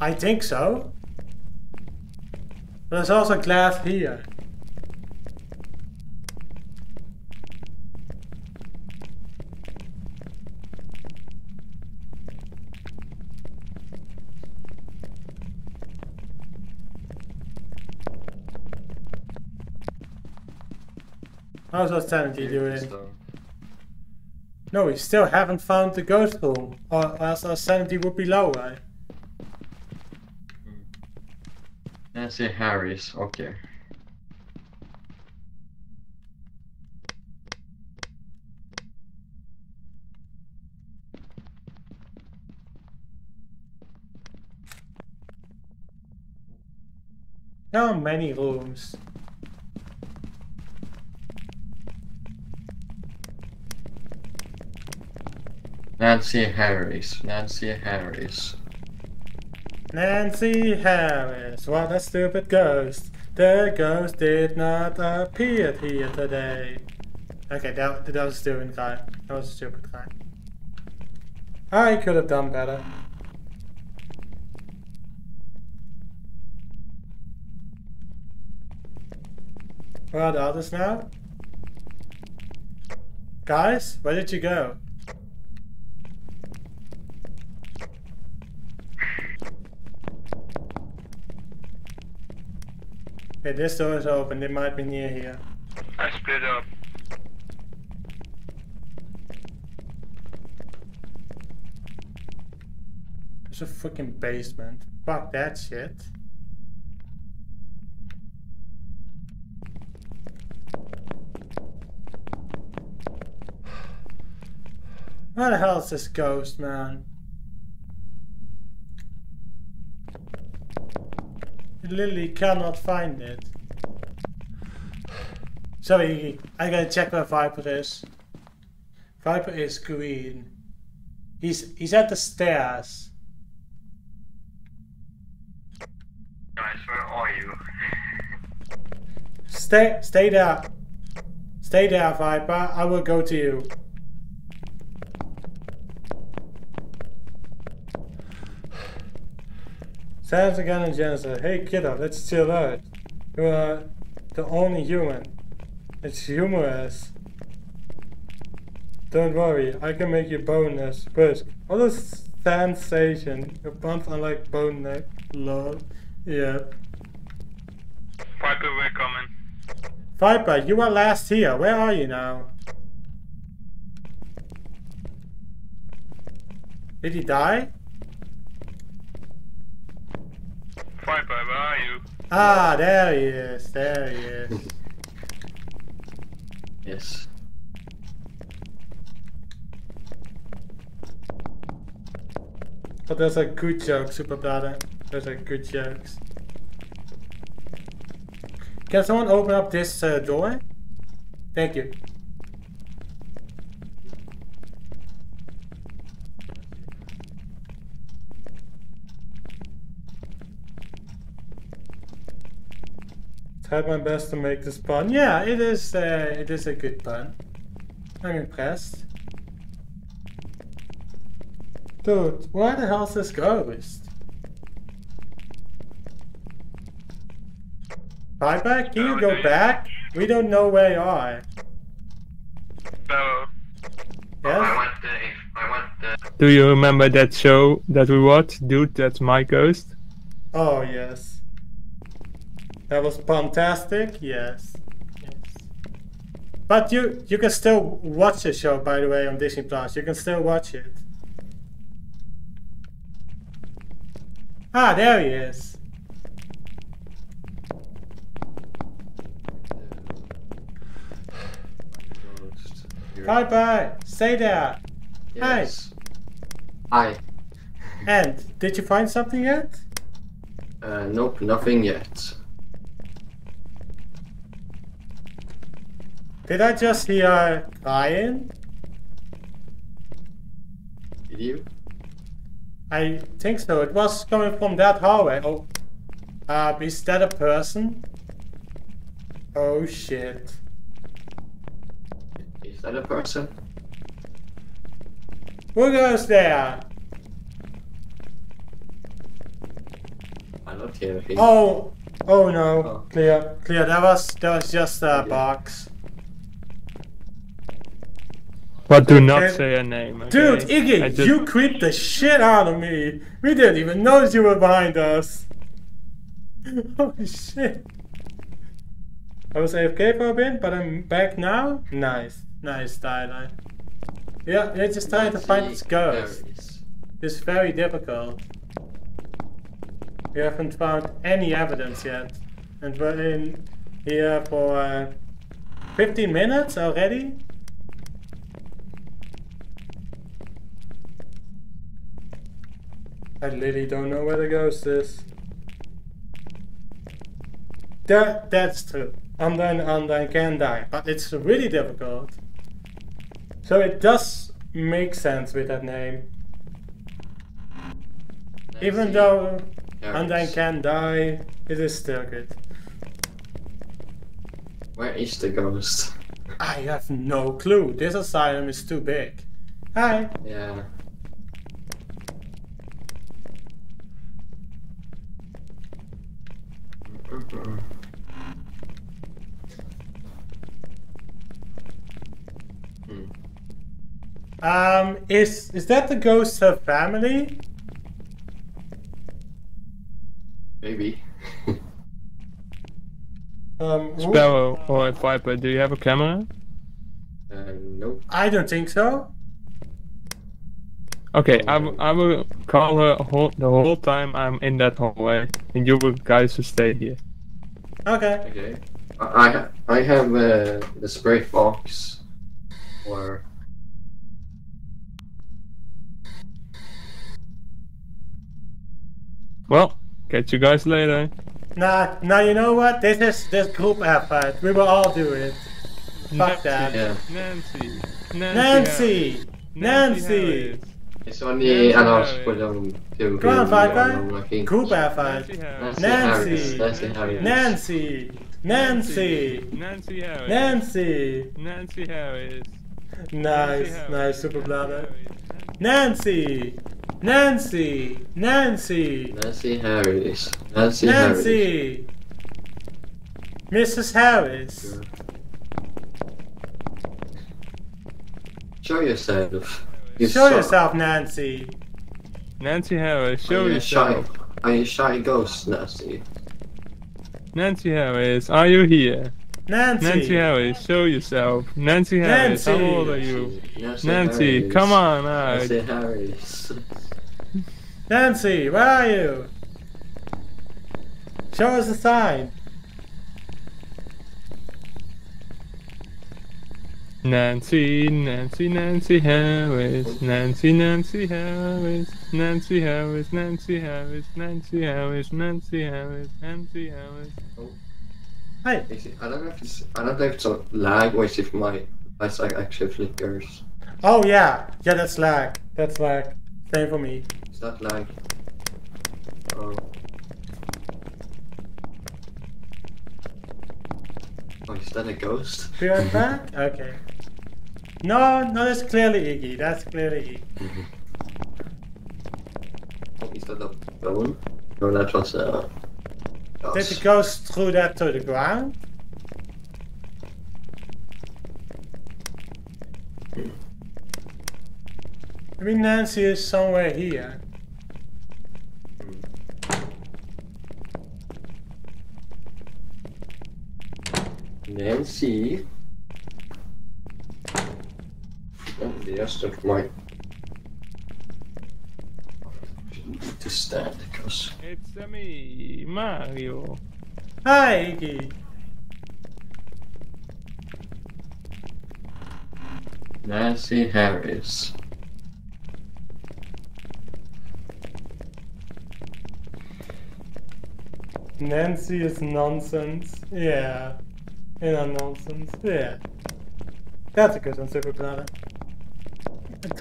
I think so. But there's also glass here. How's our sanity doing? No, we still haven't found the ghost room, or else our sanity would be lower. Nancy Harris. Okay. How many rooms. Nancy Harris. Nancy Harris. Nancy Harris, what a stupid ghost. The ghost did not appear here today. Okay, that, that was a stupid guy. That was a stupid guy. I could have done better. Where are the others now? Guys, where did you go? Okay, this door is open. They might be near here. I split up. There's a freaking basement. Fuck that shit. Where the hell is this ghost, man? Literally cannot find it. Sorry, I gotta check where Viper is. Viper is green. He's he's at the stairs. Guys, where are you? Stay stay there. Stay there, Viper. I will go to you. Sounds again in Genesis. Hey kiddo, let's chill out. You are the only human. It's humorous. Don't worry, I can make you boneless. Brisk. What a sensation. Your buns are like bone neck. Lol. Yeah. Viper, we're coming. Viper, you were last here. Where are you now? Did he die? Viper, where are you? Ah, there he is. There he is. Yes. But there's a good joke, Super Brother. Those are good jokes. Can someone open up this uh, door? Thank you. Tried my best to make this pun. Yeah, it is. Uh, it is a good pun. I'm impressed. Dude, where the hell is this ghost? Bye back? Can you go back? We don't know where you are. No. I Yes? the. I went the. Do you remember that show that we watched? Dude, that's my ghost. Oh, yes. That was fantastic. Yes. Yes. But you you can still watch the show, by the way, on Disney Plus. You can still watch it. Ah, there he is. Bye bye. Stay there. Yes. Hi. And did you find something yet? Uh, nope, nothing yet. Did I just hear crying? Did you? I think so. It was coming from that hallway. Oh. Uh, is that a person? Oh shit. Is that a person? Who goes there? I'm not hearing. Oh, oh no. Oh. Clear, clear. That was that was just a Okay. box. But do not Okay. say a name. Okay? Dude, Iggy, just- you creeped the shit out of me. We didn't even notice you were behind us. Holy shit. I was AFK for a bit, but I'm back now. Nice, nice, Tyler. Yeah, yeah, just trying to find this See, ghost. it is. It's very difficult. We haven't found any evidence yet. And we're in here for uh, 15 minutes already? I literally don't know where the ghost is. That, that's true. Undyne, Undyne can die, but it's really difficult. So it does make sense with that name. Even though There it Undyne can die, it is still good. Where is the ghost? I have no clue. This asylum is too big. Hi. Yeah. Mhm. Hmm. Um, is is that the ghost of family? Maybe. Um, Sparrow or Viper, do you have a camera? Uh, nope. I don't think so. Okay, I, w- I will call her whole, the whole time I'm in that hallway, and you guys will stay here. Okay. Okay. I I, ha- I have uh, the spray box. Or Well, catch you guys later. Nah, nah. You know what? This is this group effort. We will all do it. Fuck that. yeah. Nancy. Nancy. Nancy. Harris. It's only Nancy announced Harris. for them to Go on, be Viper. unknown, I think. Group effort. Nancy Nancy Harris. Harris. Nancy. Nancy Nancy. Nancy Harris. Nancy. Nancy Harris. Nice, Harris. nice, super bladder. Nancy. Nancy. Nancy. Nancy Harris. Nancy, Harris. Nancy. Mrs. Harris. Show yourself. You Show suck. yourself, Nancy. Nancy Harris, Are show you a yourself. Shy, are you a shy ghost, Nancy? Nancy Harris, are you here? Nancy. Nancy Harris, show yourself. Nancy Harris, how old are you? Nancy, Nancy, Harris. come on out. Nancy Harris. Nancy, where are you? Show us a sign. Nancy, Nancy, Nancy Harris, Nancy, Nancy Harris, Nancy Harris, Nancy Harris, Nancy Harris, Nancy Harris, Nancy Harris. Hi. I don't know if it's I don't know if it's a lag or if my lights like actually flickers. Oh yeah, yeah. That's lag. That's lag. Same for me. Is that lag? Oh. Oh, is that a ghost? Be right back. Okay. No, no. That's clearly Iggy. That's clearly Iggy. Is that a bone? No, that was a. Did the ghost throw that to the ground? I mean, Nancy is somewhere here. Hmm. Nancy. Oh, the rest of my. To stand because It's uh, me, Mario. Hi, Iggy. Nancy Harris. Nancy is nonsense. Yeah. You know, nonsense. Yeah. That's a good one, Super Planet.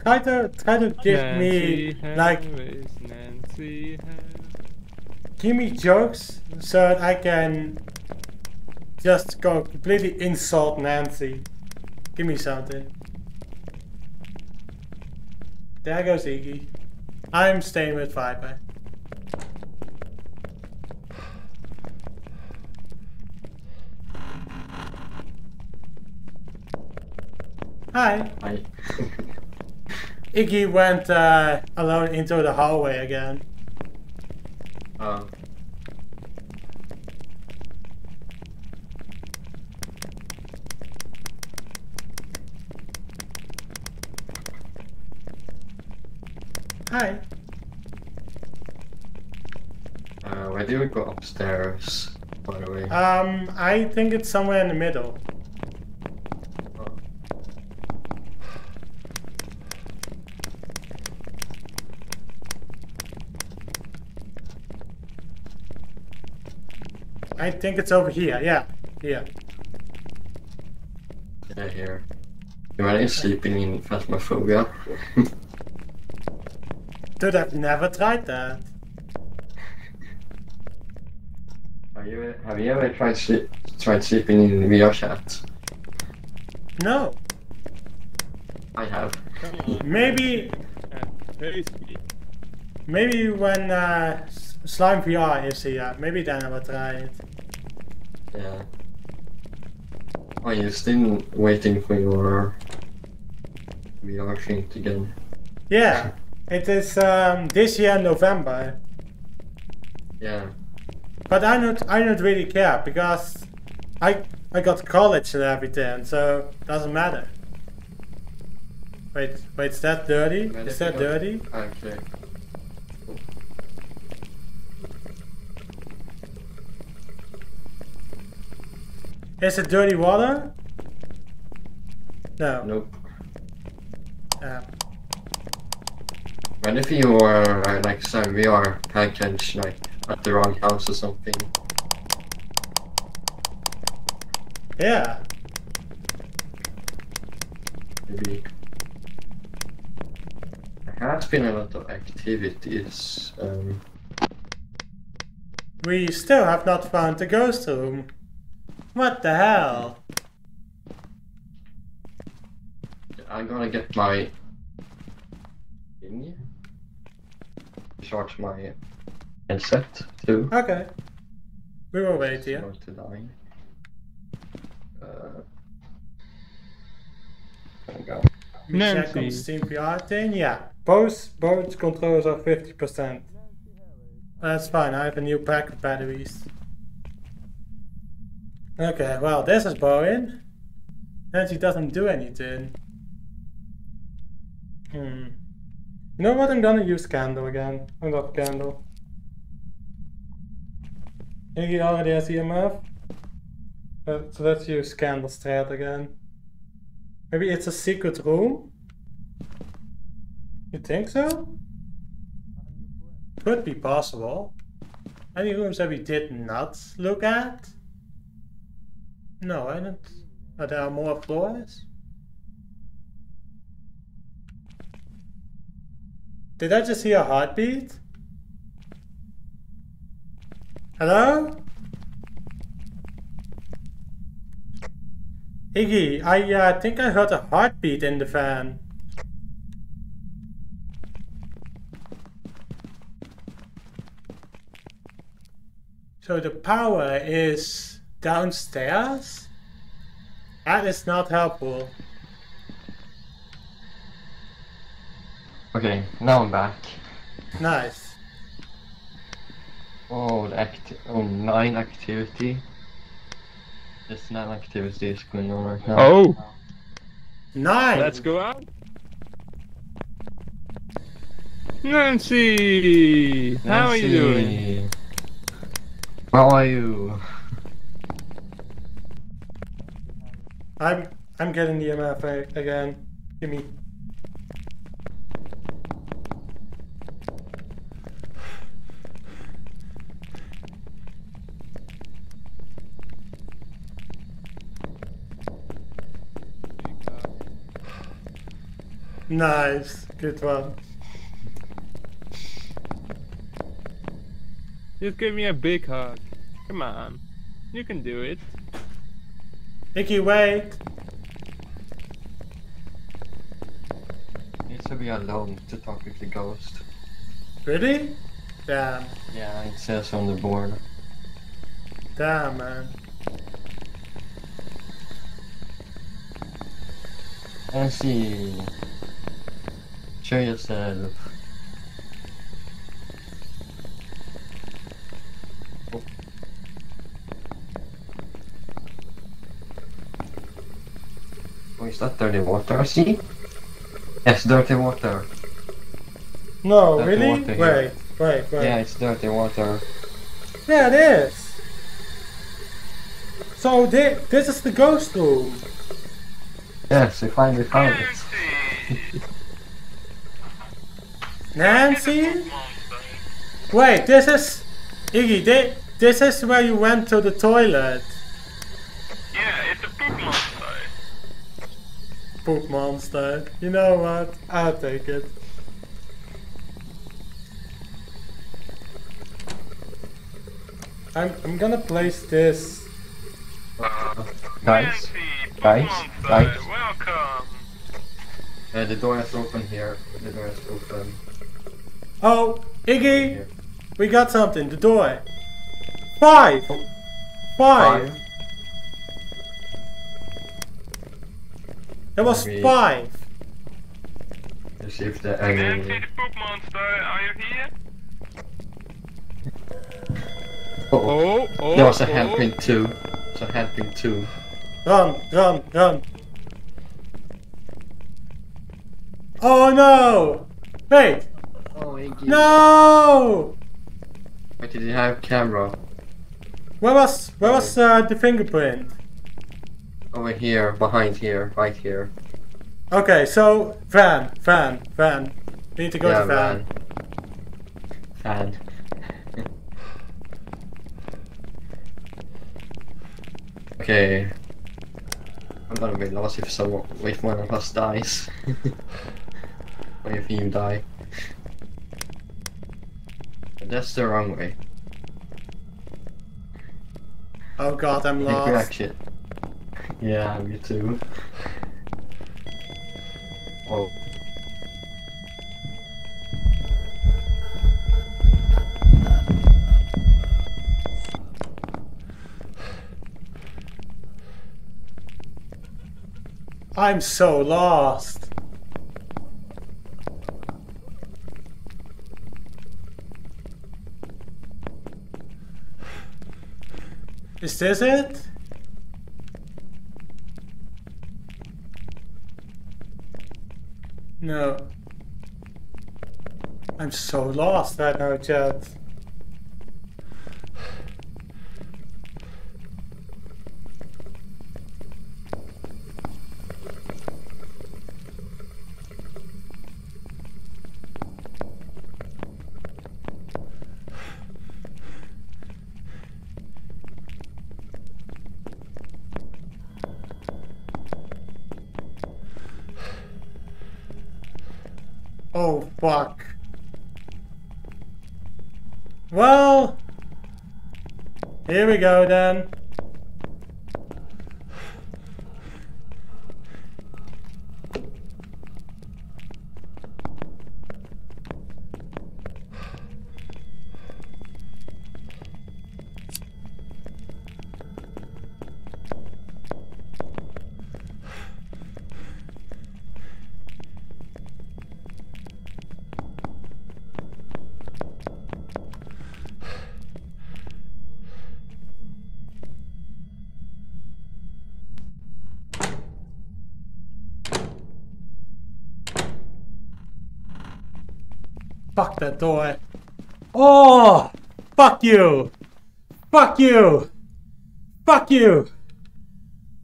Try to try to give Nancy me like Nancy give me jokes so that I can just go completely insult Nancy. Give me something. There goes Iggy. I'm staying with Viper. Hi. I. Iggy went uh, alone into the hallway again. um. Hi. Uh, where do we go upstairs? By the way. Um, I think it's somewhere in the middle. I think it's over here. Yeah, here. Yeah, here. You are sleeping in Phasmophobia. Dude, I've never tried that. Have you have you ever tried sleep, tried sleeping in VR chat? No. I have. Maybe, And face me. maybe when uh, Slime VR is here, maybe then I will try it. Yeah. Oh, you're still waiting for your VR thing again. Yeah, it is um, this year November. Yeah. But I don't I don't really care because I I got college and everything, so it doesn't matter. Wait, wait, is that dirty? Is that dirty? Okay. Is it dirty water? No. Nope. Uh, What if you were uh, like some VR package like at the wrong house or something? yeah. Maybe. There has been a lot of activities. Um, We still have not found the ghost room. What the hell? I'm gonna get my thingy. Charge my headset too. Okay. We will wait here. going to die. Uh, there we go. We check on the Nancy. Thing. Yeah. Both both controllers are 50%. That's fine, I have a new pack of batteries. Okay, well this is boring. And she doesn't do anything. Hmm. You know what? I'm gonna use candle again. I love candle. Iggy already has EMF. Uh, so let's use candle straight again. Maybe it's a secret room? You think so? Could be possible. Any rooms that we did not look at? No, I don't. Are there more floors? Did I just hear a heartbeat? Hello? Iggy, I uh, think I heard a heartbeat in the van. So the power is downstairs? That is not helpful. Okay, now I'm back. Nice. Oh, the acti- oh, nine activity. There's nine activities going on right now. Oh, Nine! let's go out. Nancy, how are you doing? How are you? I'm I'm getting the MF again. Give me. Nice, good one. Just give me a big hug. Come on, you can do it. Iggy, wait. Need to be alone to talk with the ghost. Really? Damn, Yeah, it says on the board. damn, man. Let's see. Show yourself. Oh, is that dirty water? See? Yes, dirty water. No, That's really? water here. Wait, wait, wait. Yeah, it's dirty water. Yeah, it is. So thi- this is the ghost room. Yes, we finally found it. Nancy! Nancy? Wait, this is Iggy. Thi- this is where you went to the toilet. Yeah, it's a poop monster. Poop monster. You know what? I'll take it. I'm I'm gonna place this. Guys, Nancy, poop guys, guys. welcome. uh, the door is open here. The door is open. Oh, Iggy, we got something. The door. Five. Five. Five. There was Maybe- five. Let's see if they're Nancy angry. the poop monster, are you here? Oh, Oh, oh. there was a oh. handprint too. It's a handprint too. Run, run, run. Oh no! Wait! Oh, No! Why did he have camera? Where was where was uh, the fingerprint? Over here, behind here, right here. Okay, so van, van, van. We need to go yeah, to van. Fan. Fan. okay. I'm gonna be lost if someone, if one of us dies. or if you die. But that's the wrong way. Oh god, I'm lost. reaction. Yeah, me too. Oh. I'm so lost. Is this it? No. I'm so lost right now, chat. Oh, fuck. Well, here we go then. That door. Oh! Fuck you! Fuck you! Fuck you!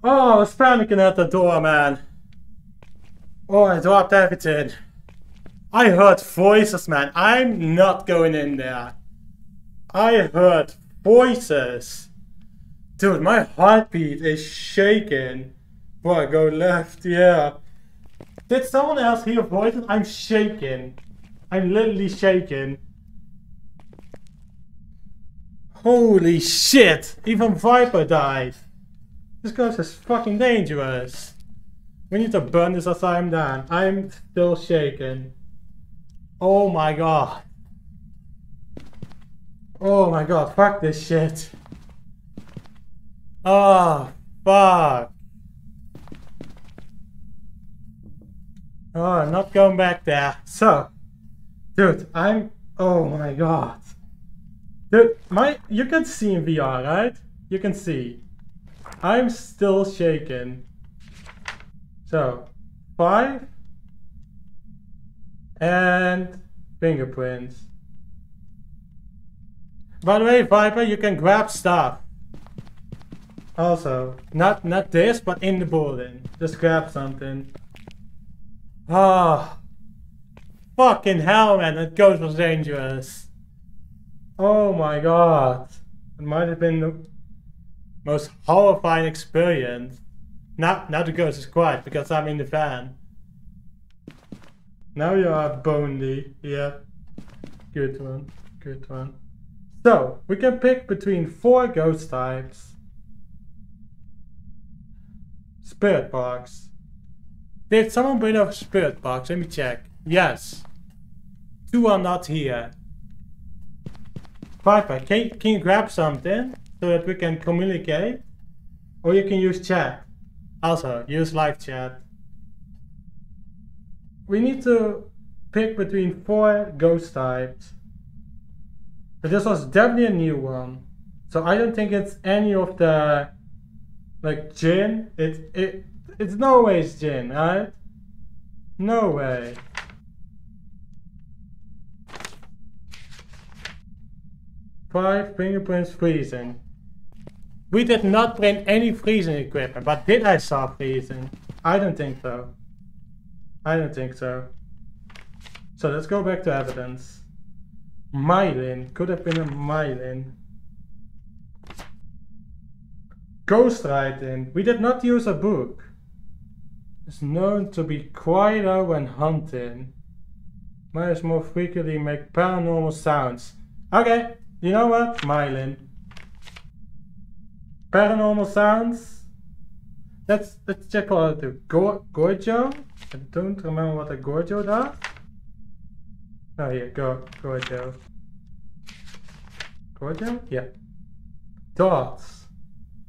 Oh, I was panicking at the door, man. Oh, I dropped everything. I heard voices, man. I'm not going in there. I heard voices. Dude, my heartbeat is shaking. Boy, go left, yeah. Did someone else hear voices? I'm shaking. I'm literally shaking. Holy shit! Even Viper died. This ghost is fucking dangerous. We need to burn this asylum down. I'm still shaking. Oh my god. Oh my god, fuck this shit. Oh, fuck. Oh, I'm not going back there. So, dude, I'm. Oh my god. Dude, my. You can see in VR, right? You can see. I'm still shaking. So, five. And fingerprints. By the way, Viper, you can grab stuff. Also, not not this, but in the building. Just grab something. Ah, fucking hell, man! That ghost was dangerous. Oh my god, it might have been the most horrifying experience. Now, now the ghost is quiet because I'm in the van. Now you are Bonely. Yeah, good one, good one. So we can pick between four ghost types. Spirit box. Did someone bring up spirit box? Let me check. Yes. Two are not here. Viper, can, can you grab something so that we can communicate? Or you can use chat. Also, use live chat. We need to pick between four ghost types. But this was definitely a new one. So I don't think it's any of the like Jinn. It it it's no way it's Jinn, right? No way. Five fingerprints freezing. We did not bring any freezing equipment, but did I saw freezing? I don't think so. I don't think so. So let's go back to evidence. Myling. Could have been a Myling. Ghostwriting. We did not use a book. It's known to be quieter when hunting. Might more frequently make paranormal sounds. Okay, you know what? Myling. Paranormal sounds. Let's let's check out the Go Goryo. I don't remember what a Goryo does. Oh yeah, go Goryo. Goryo? Yeah. Dots.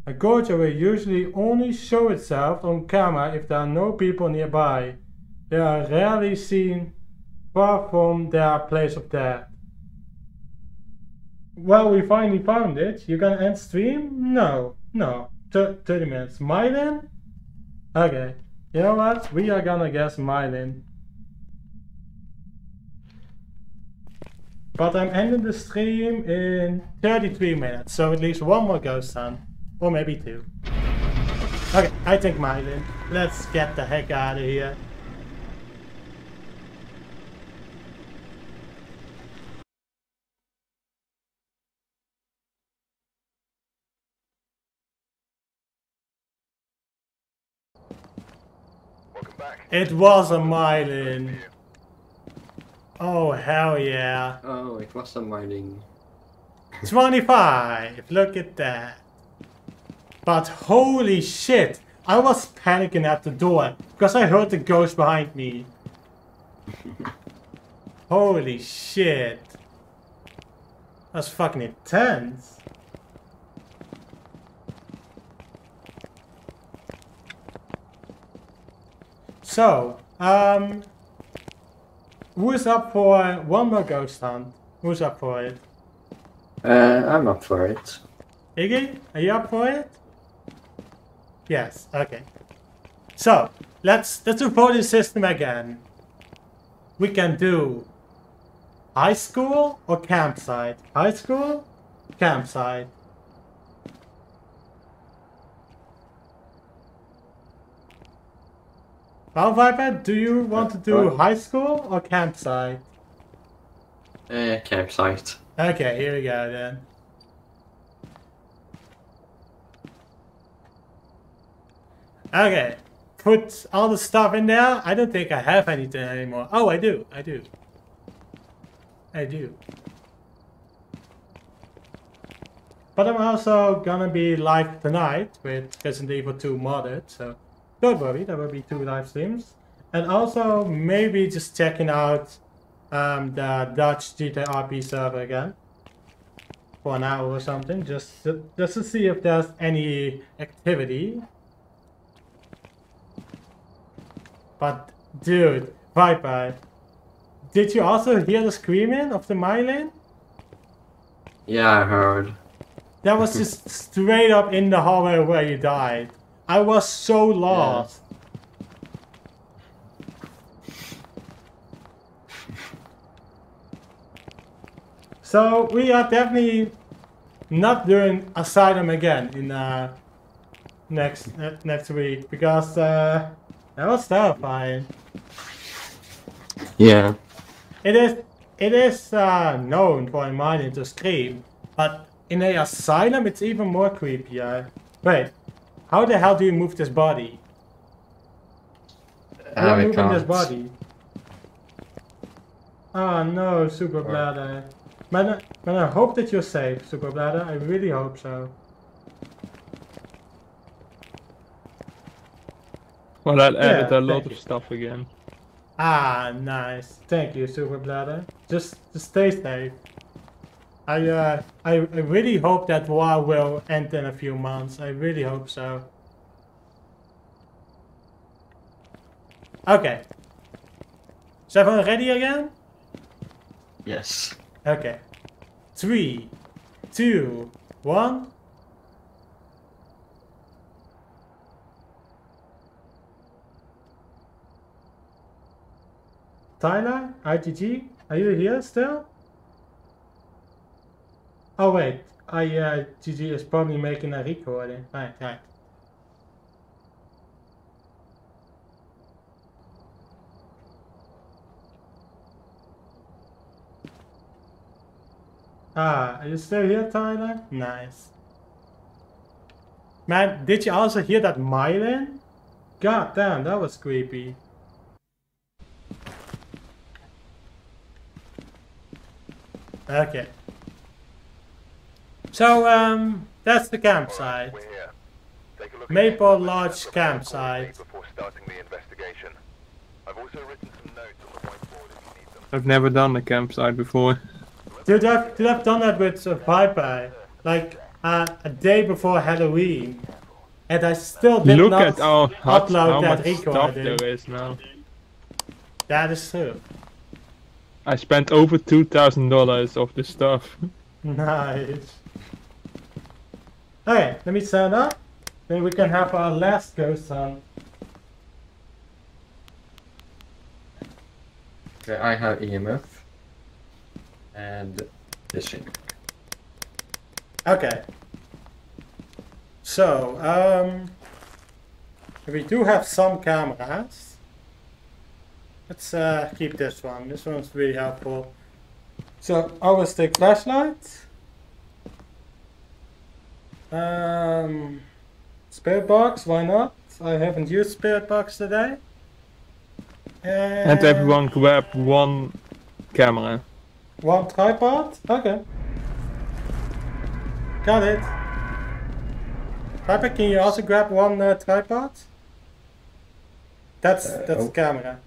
A Goryo will usually only show itself on camera if there are no people nearby. They are rarely seen far from their place of death. Well, we finally found it. You gonna end stream? No, no. Th 30 minutes. Myling? Okay. You know what? We are gonna guess Myling. But I'm ending the stream in 33 minutes, so at least one more ghost hunt. Or maybe two. Okay, I think Myling. Let's get the heck out of here. It was a Myling. Oh, hell yeah. Oh, it was a Myling. 25! Look at that. But holy shit! I was panicking at the door because I heard the ghost behind me. holy shit. That's fucking intense. So, um, who's up for one more ghost hunt? Who's up for it? Uh, I'm up for it. Iggy, are you up for it? Yes, okay. So, let's let's report the system again. We can do high school or campsite. High school, campsite. Well, Viper, do you want to do Uh, high school or campsite? Uh, campsite. Okay, here we go then. Okay, put all the stuff in there. I don't think I have anything anymore. Oh, I do. I do. I do. But I'm also gonna be live tonight with Resident Evil 2 modded, so don't worry, there will be two live streams. And also maybe just checking out um, the Dutch GTRP server again for an hour or something, just to, just to see if there's any activity. But dude, Viper, did you also hear the screaming of the Myling? Yeah, I heard. That was just straight up in the hallway where you died. I was so lost. So we are definitely not doing Asylum again in uh, next uh, next week because uh, that was terrifying. Yeah. It is it is uh, known for a miner to scream, but in a asylum it's even more creepier. Wait, how the hell do you move this body? How Uh, do you we move this can't. body? Oh no, Super Bladder. Man, man, I hope that you're safe, Super Bladder. I really hope so. Well, I'll edit Yeah, a lot thank of you. stuff again. Ah, nice. Thank you, Super Bladder. Just, just stay safe. I, uh, I, I really hope that war will end in a few months. I really hope so. Okay. Is everyone ready again? Yes. Okay. Three, two, one. Tyler, ITG, are you here still? Oh wait, I uh, GG is probably making a recording. Right, right. Ah, are you still here, Tyler? Nice. Man, did you also hear that Myling? God damn, that was creepy. Okay. So, um, that's the campsite. We're here. Take a look at Maple Lodge campsite. Before starting the investigation. I've also written some notes on the whiteboard if you need them. I've never done a campsite before. Dude, I've, dude, I've done that with uh, Viper, like uh, a day before Halloween, and I still did Look not at how, how, upload how that much stuff there is now. That is true. I spent over two thousand dollars of the stuff. Nice. Okay, let me stand up. Then we can have our last ghost hunt. Okay, I have EMF. And this thing. Okay. So, um, we do have some cameras. Let's uh, keep this one. This one's really helpful. So, I will take flashlight. Um, spirit box, why not? I haven't used spirit box today. And everyone grab one camera. One tripod? Okay. Got it. Viper, can you also grab one uh, tripod? That's Uh, that's oh. camera.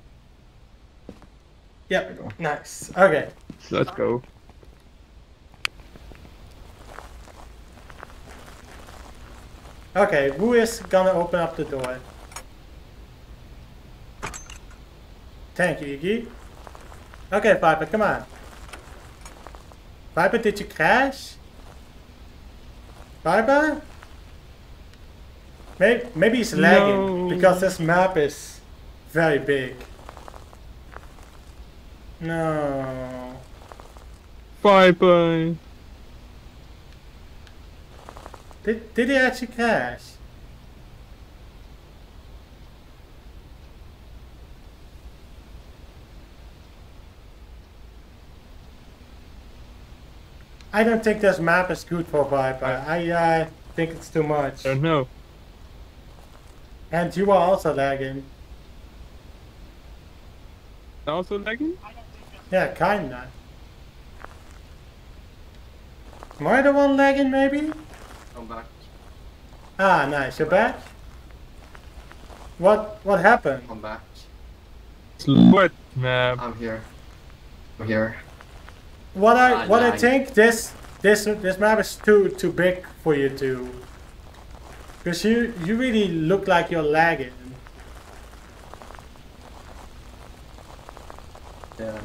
Yep. Nice. Okay. So let's go. Okay. Who is gonna open up the door? Thank you, Iggy. Okay, Viper, come on. Viper, did you crash? Viper? Maybe, maybe he's lagging No. because this map is very big. No. Bye bye. Did, did he actually crash? I don't think this map is good for Viper. I uh, think it's too much. I don't know. And you are also lagging. Also lagging? Yeah, kinda. Am I the one lagging maybe? Come back. Ah, nice. You're back? What what happened? Come back. It's what map? I'm here. I'm here. What I Ah, what I lag. think this this this map is too too big for you to. Cause you you really look like you're lagging. Yeah.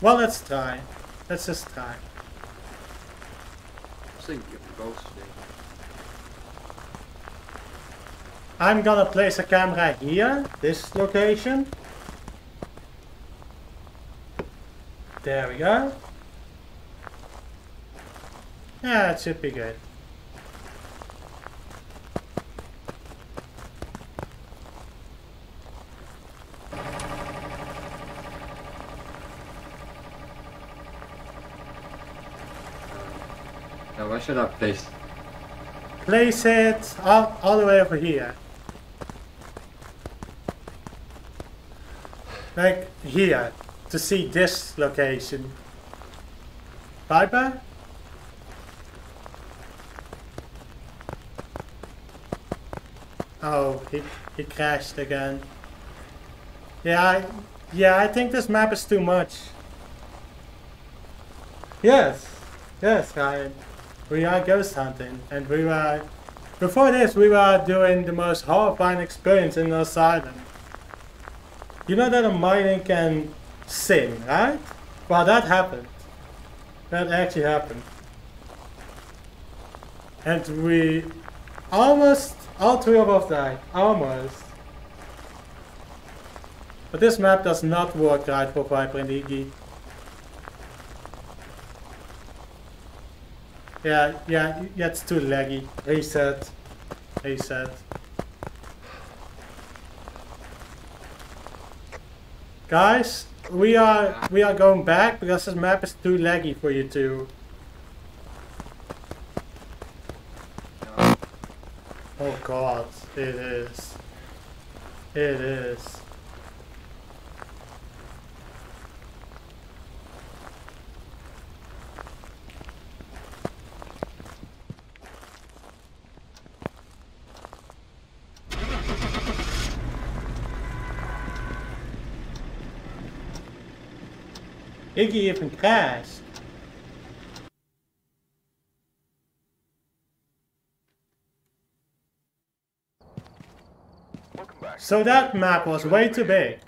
Well, let's try. Let's just try. I think you can go today. I'm gonna place a camera here, this location. There we go. Yeah, it should be good. Where should place? Place it all, all the way over here. Like here, to see this location. Viper? Oh, he, he crashed again. Yeah, I, yeah, I think this map is too much. Yes, yes, Ryan. We are ghost hunting, and we are Before this, we were doing the most horrifying experience in the asylum. You know that a Myling can sing, right? Well, that happened. That actually happened. And we almost, all three of us died. Almost. But this map does not work right for Viper and Iggy. Yeah, yeah, yeah, it's too laggy. Reset. Reset. Guys, we are we are going back because this map is too laggy for you two. Oh god, it is. It is. So that map was way too big.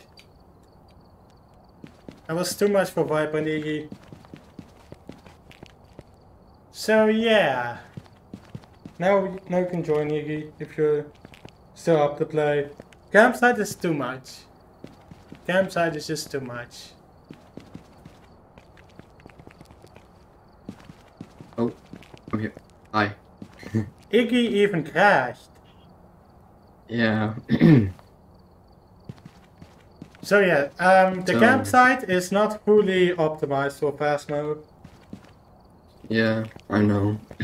That was too much for Viper and Iggy. So yeah. Now, now you can join Iggy if you're still up to play. Campsite is too much. Campsite is just too much. Okay. Hi. Iggy even crashed. Yeah. So yeah, um, the So- campsite is not fully optimized for Phasmo. yeah, I know.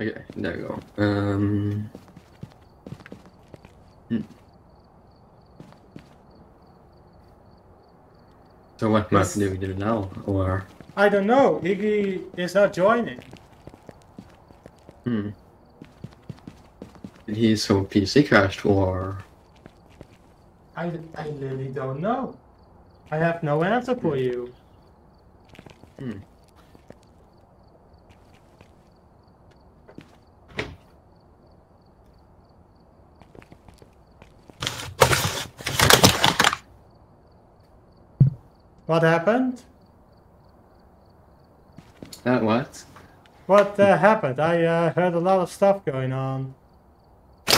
okay, there we go. Um. hmm. So what map do we do now? Or I don't know. Iggy is not joining. hmm. Did he so PC crashed or I, I really don't know. I have no answer for you. Hmm. What happened? That what? What uh, happened? I uh, heard a lot of stuff going on. The.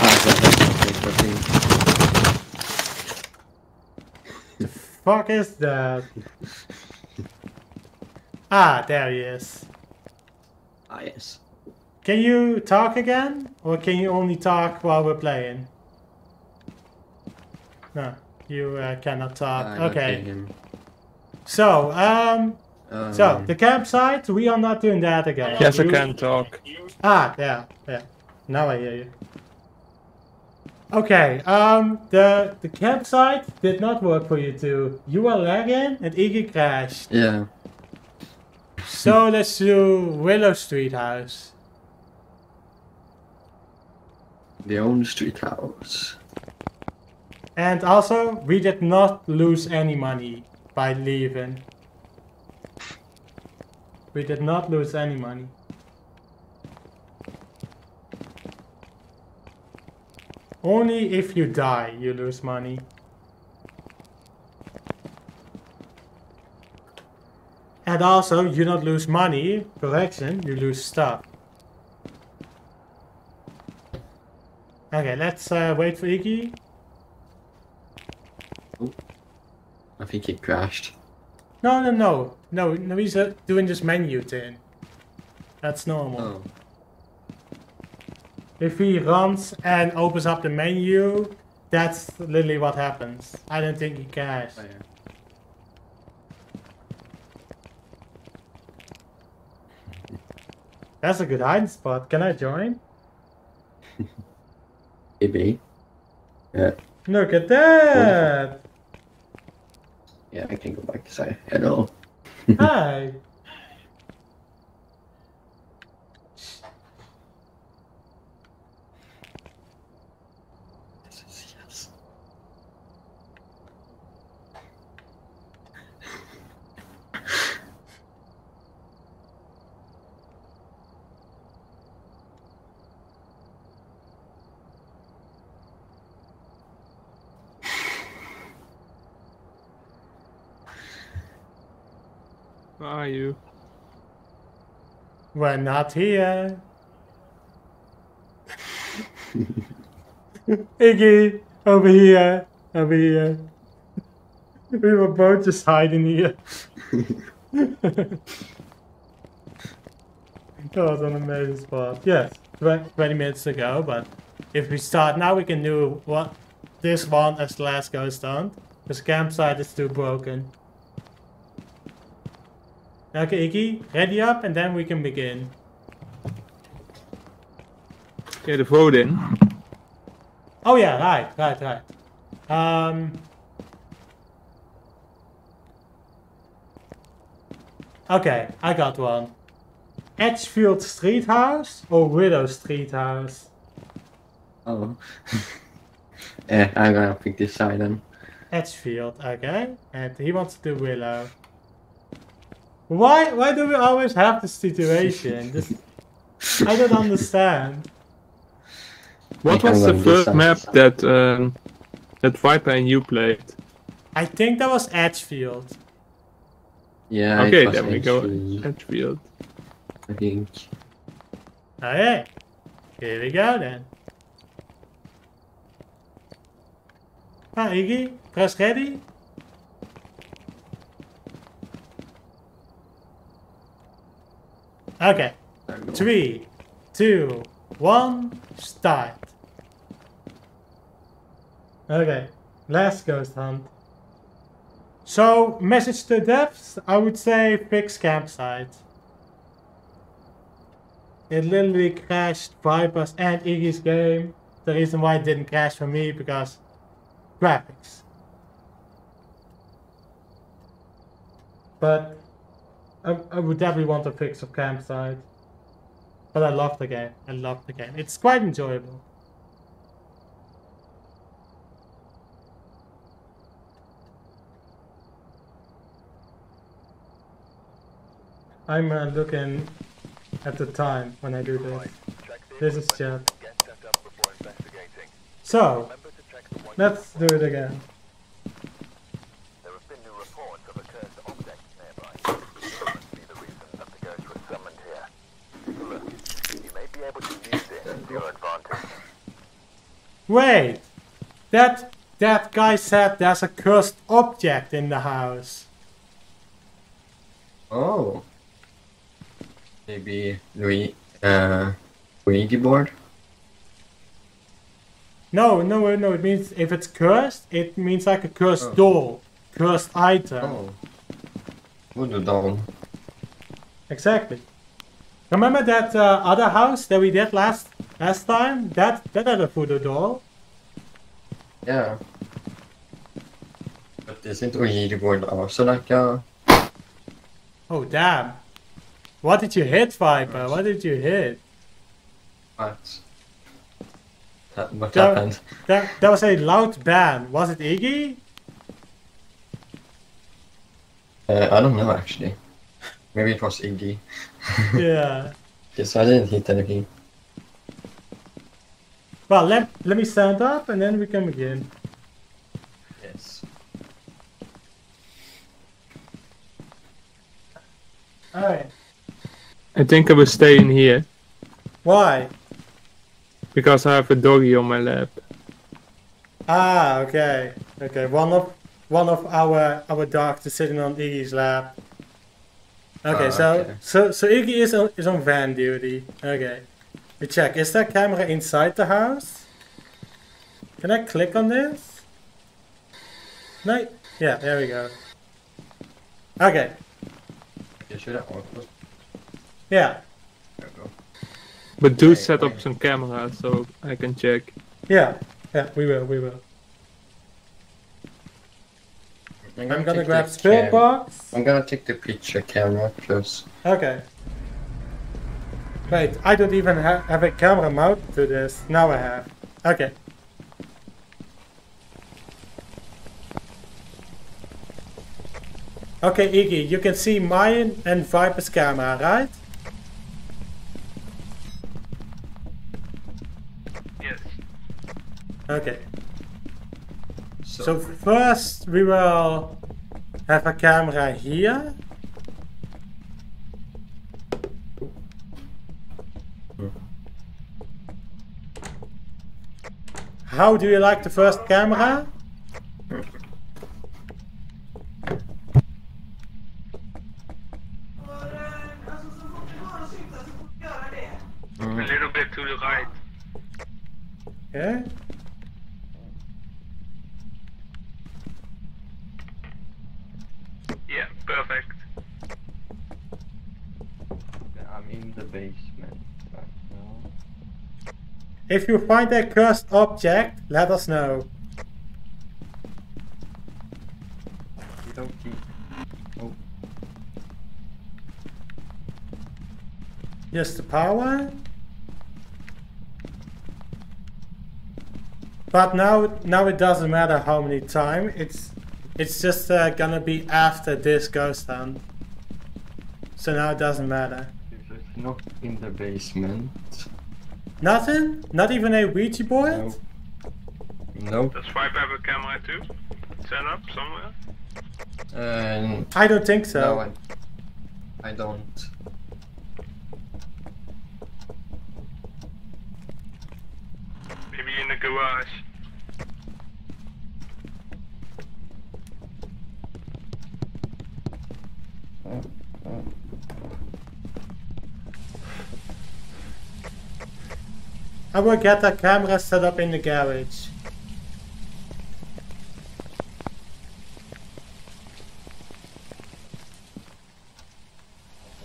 Fuck is that? ah, there he is. Ah yes. Can you talk again? Or can you only talk while we're playing? No, you uh, cannot talk. I okay. So, um, Um, so the campsite, we are not doing that again. Yes, I can talk. Ah, yeah, yeah. Now I hear you. Okay, um, the the campsite did not work for you two. You were lagging and Iggy crashed. Yeah. So let's do Willow Street House. The own street house. And also, we did not lose any money by leaving. We did not lose any money. Only if you die, you lose money. And also, you don't lose money, correction, you lose stuff. Okay, let's uh, wait for Iggy. Oh, I think he crashed. No, no, no. No, no he's uh, doing this menu thing. That's normal. Oh. If he runs and opens up the menu, that's literally what happens. I don't think he cares. oh, yeah. That's a good hiding spot. Can I join? Maybe. Yeah. Look at that! Yeah, I can go back to say hello. Hi! Yes. Where are you? We're not here. Iggy, over here, over here. We were both just hiding here. that was an amazing spot. Yes, 20 minutes ago, but if we start now, we can do what this one as the last ghost hunt. This campsite is too broken. Okay, Iggy, ready up, and then we can begin. Get the vote in. Oh yeah, right, right, right. Um. Okay, I got one. Edgefield Street House or Willow Street House? Oh. yeah, I'm gonna pick this side then. Edgefield, okay. And he wants to do Willow. Why? Why do we always have this situation? This, I don't understand. What think was the first some- map that um, that Viper and you played? I think that was Edgefield. Yeah, okay, it was there we go. Edgefield. I think. Okay, here we go then. Ah, Iggy, press ready. Okay, three, two, one, start. Okay, last ghost hunt. So, message to devs, I would say fix campsite. It literally crashed Viper's and Iggy's game. The reason why it didn't crash for me because graphics. But I, I would definitely want to fix a campsite. But I love the game. I love the game. It's quite enjoyable. I'm uh, looking at the time when I do this. This is chat. Get set up before investigating. So, Remember to check the point. let's do it again. There have been new reports of a cursed object nearby. This must be the reason that the ghost was summoned here. Look, you may be able to use it to your advantage. Wait! That that guy said there's a cursed object in the house. Oh. Maybe Louis, uh, Luigi board? No, no, no. It means if it's cursed, it means like a cursed Oh. doll, cursed item. Oh. Voodoo doll. Exactly. Remember that uh, other house that we did last last time? That that had a voodoo doll. Yeah. But isn't board also like a... Oh damn! What did you hit, Viper? What did you hit? What? That, what That- happened? That that was a loud ban. Was it Iggy? Uh, I don't know actually. Maybe it was Iggy. yeah. Yes, I didn't hit anything. Well, let let me stand up and then we can begin. Yes. Alright. I think I will stay in here Why? because I have a doggy on my lap. Ah, okay. Okay. One of one of our our dogs is sitting on Iggy's lap. Okay, Ah, so okay. so so Iggy is on is on van duty. Okay. We check. Is that camera inside the house? Can I click on this? No. Yeah, there we go. Okay. You should have also. Yeah. There we go. But do Wait, set up some cameras so I can check. Yeah. Yeah. We will. We will. I'm gonna take grab the spill cam- box. I'm gonna take the picture camera first. Okay. Wait, I don't even ha- have a camera mounted to this. Now I have. Okay. Okay, Iggy, you can see mine and Viper's camera, right? Yes. Okay. So, so first we will have a camera here. How do you like the first camera? Mm-hmm. A little bit to the right. Okay. Perfect. I'm in the basement right now. If you find a cursed object, let us know. Okey-dokey. Oh, Just the power. But now, now it doesn't matter how many time. It's, it's just uh, gonna be after this goes down. So now it doesn't matter. it's not in the basement. Nothing? Not even a Ouija board? No. Nope. Does Viper have a camera too? Set up somewhere? Uh, I don't think so. no, I, I don't. Maybe in the garage. I will get a camera set up in the garage.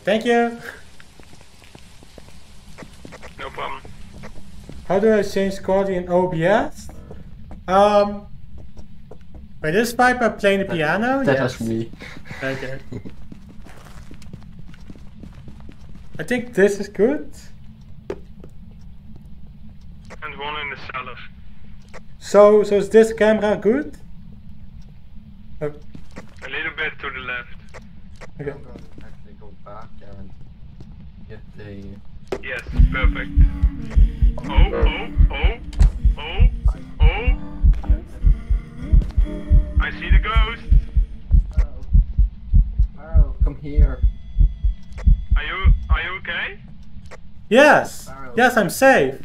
Thank you. No problem. How do I change quality in OBS? Um. Wait, is Viper playing the piano? That yes. was me. Okay. I think this is good. And one in the cellar. So, so is this camera good? Oh, A little bit to the left. okay. I'm gonna actually go back and get the. Yes, perfect. Yes, yes, I'm safe.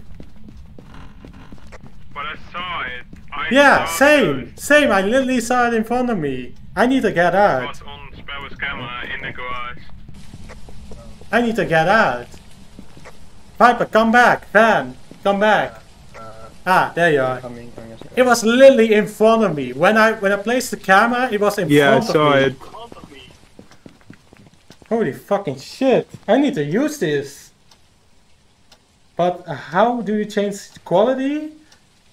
But I saw it. I Yeah, saw same, ghost. same. I literally saw it in front of me. I need to get It out. was on Sparrow's camera in the garage. I need to get out. Viper, come back. Fan, come back. Uh, Ah, there you are. coming, coming. as- It was literally in front of me. When I when I placed the camera, it was in Yeah, front of me. Yeah, it. Holy fucking shit. I need to use this. But how do you change quality?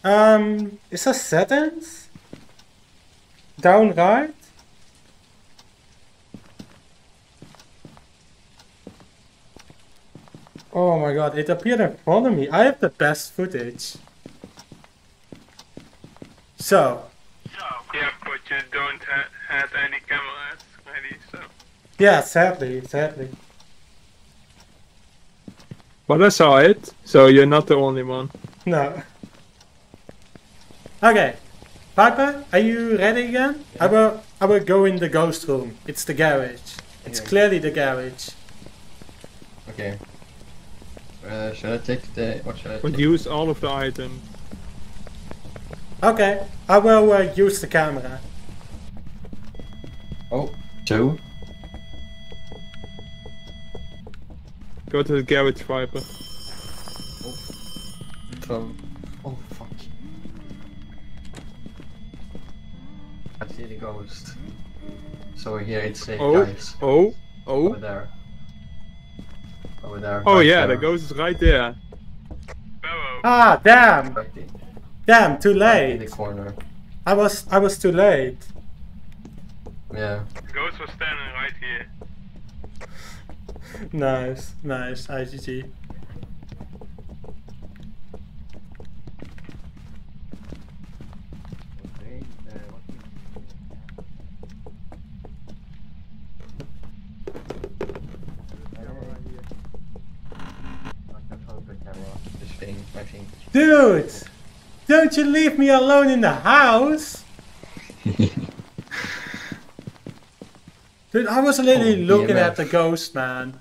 Um, is there settings? Down right? Oh my god, it appeared in front of me. I have the best footage. So, Yeah, but you don't ha- have any cameras ready, so. yeah, sadly, sadly. But I saw it, so you're not the only one. No. Okay. Viper, are you ready again? I will I will go in the ghost room. It's the garage. It's Yeah. clearly the garage. Okay. Uh, should I take the. What should I But take? use all of the items. Okay. I will uh, use the camera. Oh, two. Go to the garage, Viper. Twelve. Oh, fuck. I see the ghost. So here it's safe, Oh, guys. oh, oh. Over there. Over there. Oh right yeah, there. the ghost is right there. Sparrow. Ah, damn. Damn, too right in the late. corner. I was I was too late. Yeah. The ghost was standing right here. Nice, nice, Iggy. Okay. What This thing, I think. Dude! Don't you leave me alone in the house! Dude, I was literally Oh, looking at the ghost, man.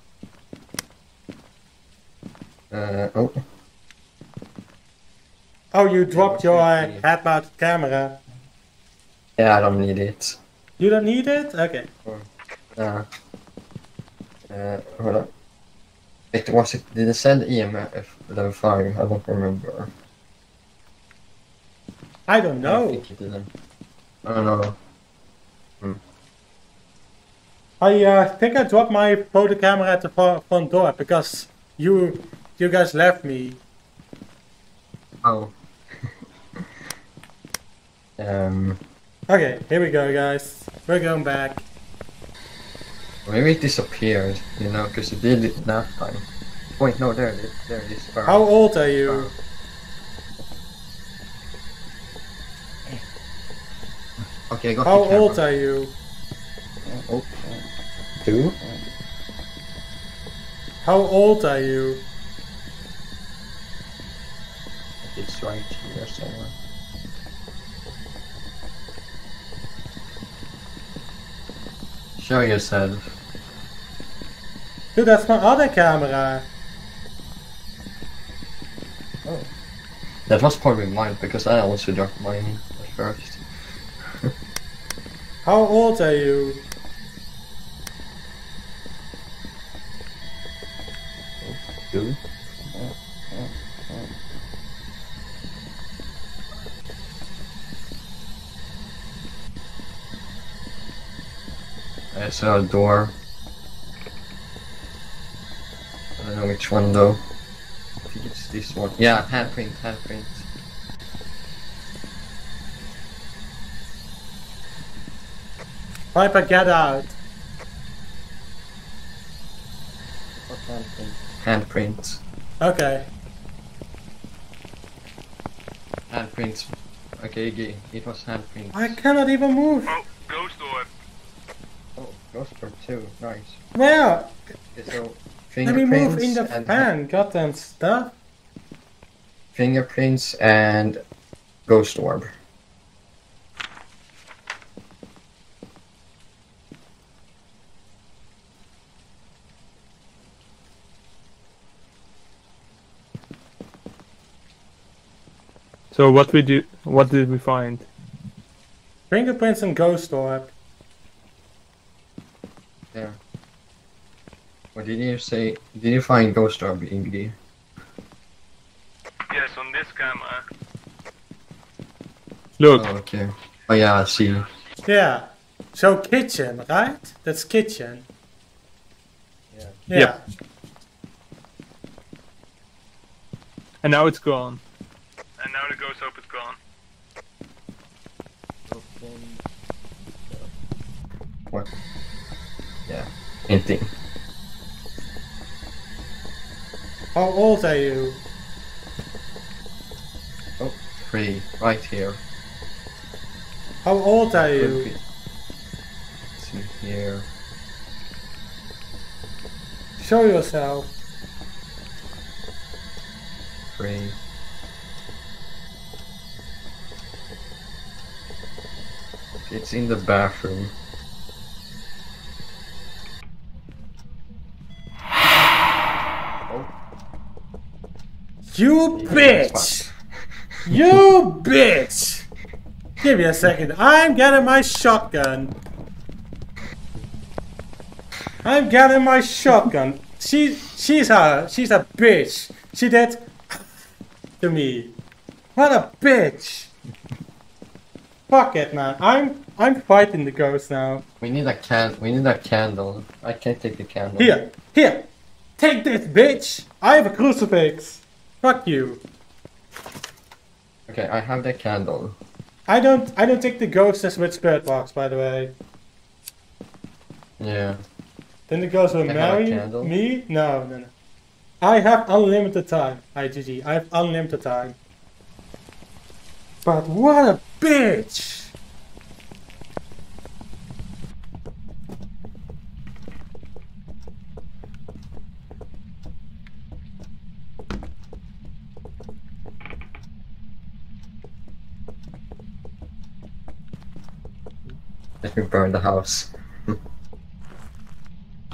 Uh, oh. Oh, you dropped your uh, head-mounted camera. Yeah, I don't need it. You don't need it? Okay. Uh, uh, hold on. It was it. Did it send EMF level five? I don't remember. I don't I know. think it didn't. I don't know. I uh, think I dropped my photo camera at the front door because you you guys left me. Oh. um. Okay, here we go, guys. We're going back. Maybe it disappeared. You know, because it did it last time. Wait, no, there it is. There it is. How old are you? Okay, I got How the old are you? Oh. Two. How old are you? It's right here somewhere. Show yourself. Dude, that's my other camera. Oh. That was probably mine because I also dropped mine at first. How old are you? Two. I saw a door. I don't know which one though. I think it's this one. Yeah, handprint, handprint. Viper, get out. What handprint? Handprint. Okay. Handprint. Okay, Iggy, it was handprint. I cannot even move. Oh, ghost orb. Oh, ghost. Nice. Where? Okay, so Let me move fingerprints in the and fan. Goddamn stuff. fingerprints and ghost orb. So what we do? What did we find? Fingerprints and ghost orb. There. What did you say? Did you find ghost orb, Iggy? Yes, on this camera. Look, Oh, okay. Oh yeah, I see. Yeah. So kitchen, right? That's kitchen. Yeah. Yeah. Yep. and now it's gone. And now the ghost orb is gone. What? Yeah. Anything. How old are you? Oh, three. Right here. How old are you? See here. Show yourself. Three. It's in the bathroom. You bitch! You bitch! Give me a second. I'm getting my shotgun. I'm getting my shotgun. She she's a she's a bitch. She did to me. What a bitch. Fuck it man. I'm I'm fighting the ghost now. we need a can. We need a candle. I can't take the candle. Here, here. Take this bitch. I have a crucifix. Fuck you. Okay, I have the candle. I don't I don't take the ghost ghosts with spirit box by the way. Yeah. Then the ghost will I marry me? No, no, no. I have unlimited time. Iggy. I have unlimited time. But what a bitch! Let me burn the house.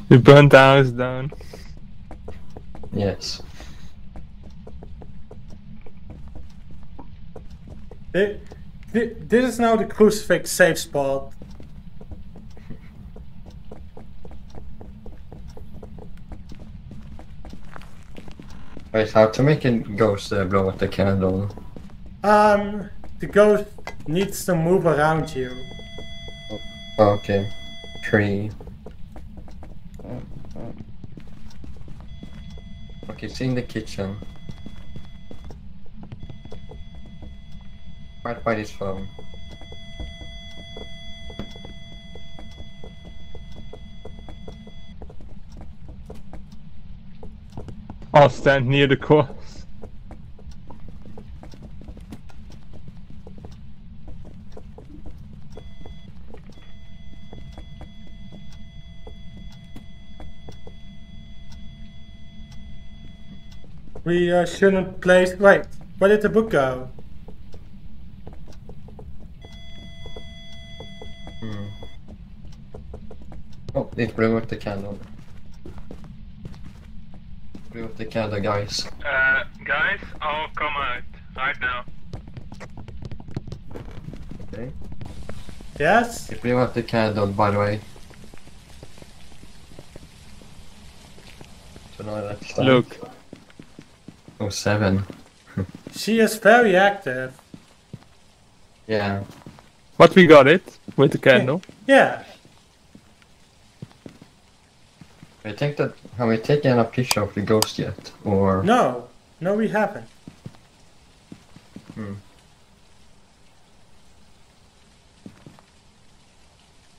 We burnt the house down. Yes. Thi- thi- This is now the crucifix safe spot. Wait, how to make a ghost uh, blow out the candle? Um, the ghost needs to move around you. Okay. Tree. Okay, it's in the kitchen. Right by this phone. I'll stand near the corpse. We uh, shouldn't place. Wait, where did the book go? Hmm. Oh, it blew out the candle. Blew out the candle, guys. Uh, guys, I'll come out right now. Okay. Yes? It blew out the candle, by the way. So now that's done. Look, Oh, seven. She is very active. Yeah. what we got it with the candle. Yeah. I think that have we taken a picture of the ghost yet, or No. No, we haven't. Hmm.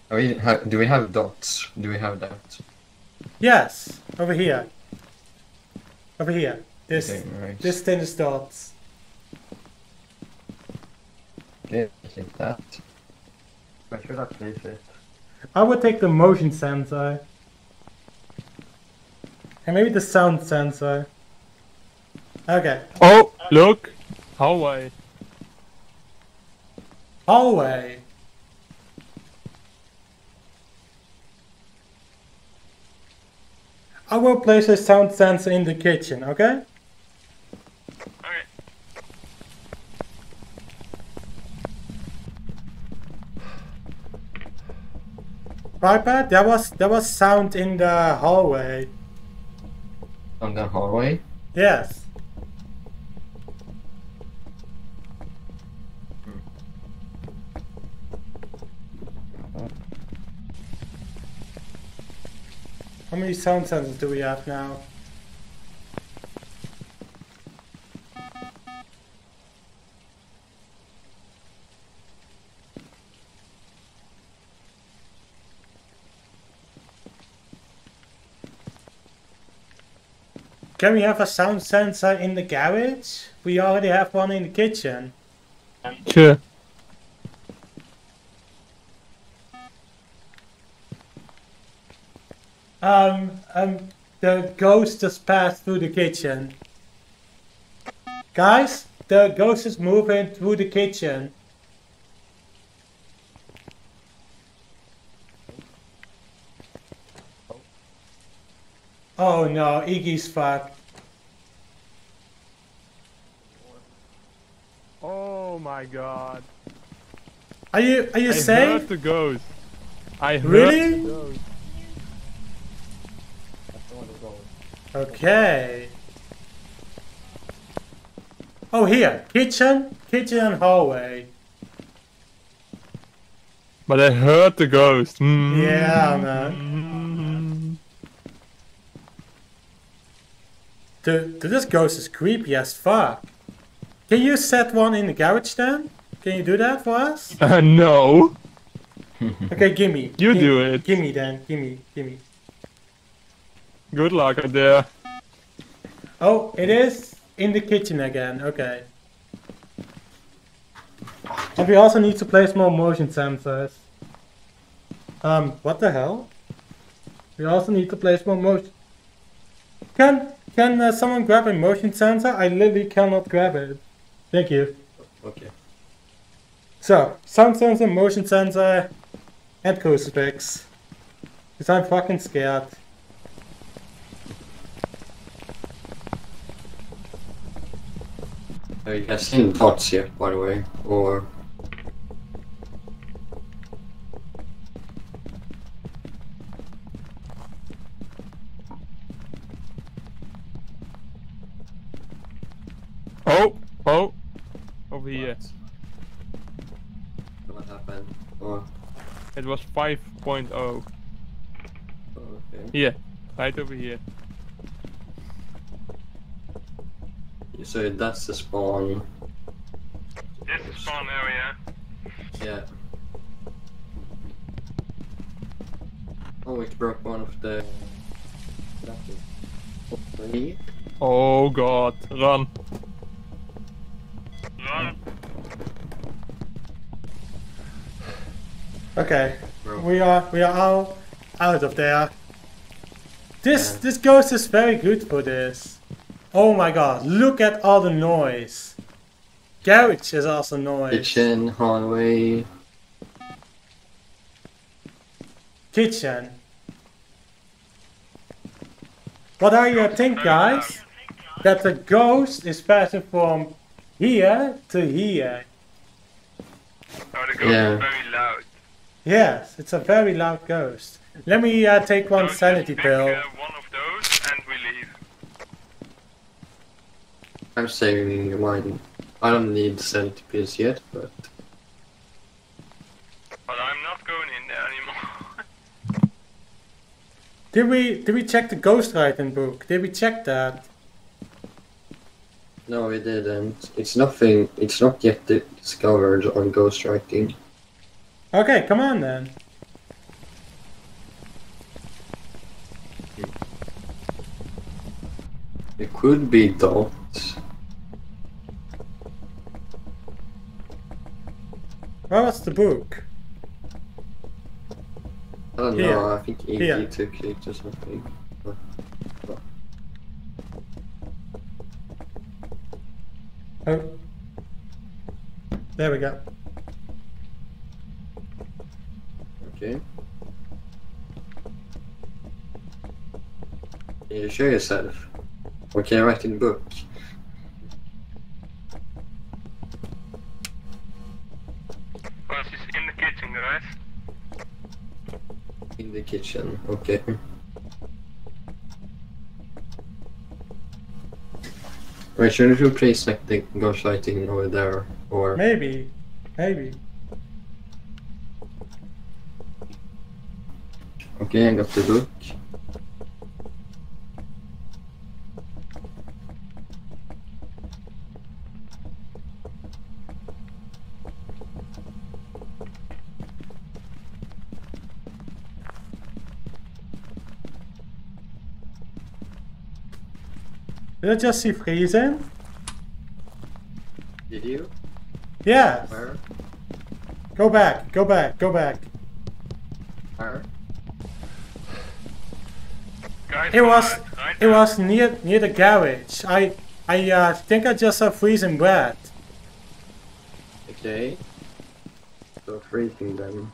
Are we ha- do we have dots? Do we have that? Yes. Over here. Over here. This. Right. This thing starts. dots. Okay, I that. Where should I place it? I would take the motion sensor. And maybe the sound sensor. Okay. Oh, look, hallway. Hallway. I will place a sound sensor in the kitchen, okay? Okay. Pat? There was there was sound in the hallway. On the hallway. Yes. Hmm. How many sound sensors do we have now? Can we have a sound sensor in the garage? We already have one in the kitchen. Sure. Um, um, the ghost just passed through the kitchen. Guys, the ghost is moving through the kitchen. Oh no, Iggy's fucked. Oh my god. Are you are you I safe? heard the ghost. I heard Really? the ghost. Okay. Oh here, kitchen, kitchen and hallway. But I heard the ghost. Mm. Yeah, man. Mm. The, the this ghost is creepy as fuck. Can you set one in the garage then? Can you do that for us? Uh, no. Okay, gimme. You Gi- do it. Gimme then, gimme, gimme. Good luck out there. Oh, it is in the kitchen again, okay. And we also need to place more motion sensors. Um, what the hell? We also need to place more motion... Can, can uh, someone grab a motion sensor? I literally cannot grab it. Thank you. Okay. So, sound sensor, motion sensor, and crucifix. Because I'm fucking scared. Have you guys seen dots yet, by the way? Or Oh, oh, over here. what happened? Or It was 5.0. oh, okay. Here, right over here. So that's the spawn. This is spawn area. Yeah. Oh, it broke one of the. Oh, oh god, run. Okay, Bro. we are we are all out of there. This Yeah. this ghost is very good for this. Oh my god, look at all the noise. Garage is also noise. Kitchen, hallway. Kitchen. What are you think, guys? That the ghost is passing from here to here. Oh, the ghost Yeah. is very loud. Yes, it's a very loud ghost. Let me uh, take one So sanity just pill. Pick, uh, one of those and we leave. I'm saving mine. I don't need sanity pills yet, but But I'm not going in there anymore. Did we did we check the ghost writing book? Did we check that? No, it didn't. It's nothing. It's not yet discovered on ghostwriting. Okay, come on then. It could be dots. Where was the book? I don't Here. know. I think he took it or something. Oh. There we go. Okay. Can you show yourself? Or can I write in the book? Well, she's in the kitchen, guys. In the kitchen. Okay. Wait, shouldn't we place like the ghostwriting over there? Or Maybe. Maybe. okay, I got the book. Did I just see freezing? Did you? Yes. Where? Go back. Go back. Go back. Where? Guys, It was alright, right it was near near the garage. I I uh, think I just saw freezing bread. Okay. So freezing then.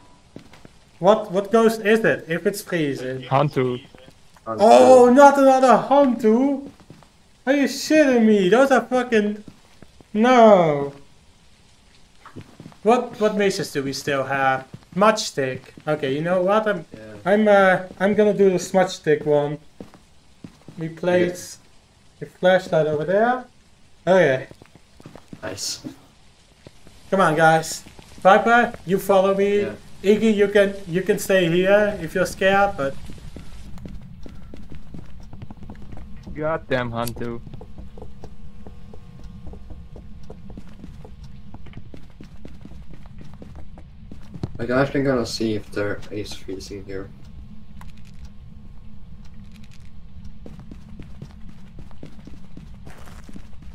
What what ghost is it? If it's freezing. Hantu. Oh, not another Hantu! Are you shitting me? Those are fucking no. What what maces do we still have? Smudge stick. Okay, you know what? I'm Yeah. I'm uh I'm gonna do the smudge stick one. We place the flashlight over there. Okay, Nice. come on guys. Viper, you follow me. Yeah. Iggy, you can you can stay here if you're scared, but Goddamn Hantu. Like, I'm actually gonna see if there is freezing here.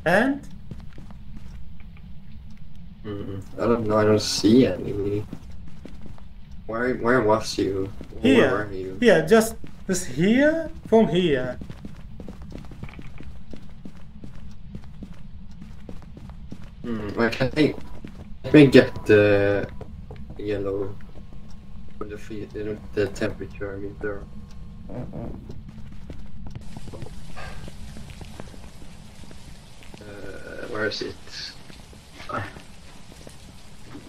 and Mm, I don't know. I don't see any. Where Where was you? Here. Where were you? yeah, just just here from here. Hmm. Wait, I think. Let me get the yellow. For the free, the, the temperature meter. Uh, where is it? Ah,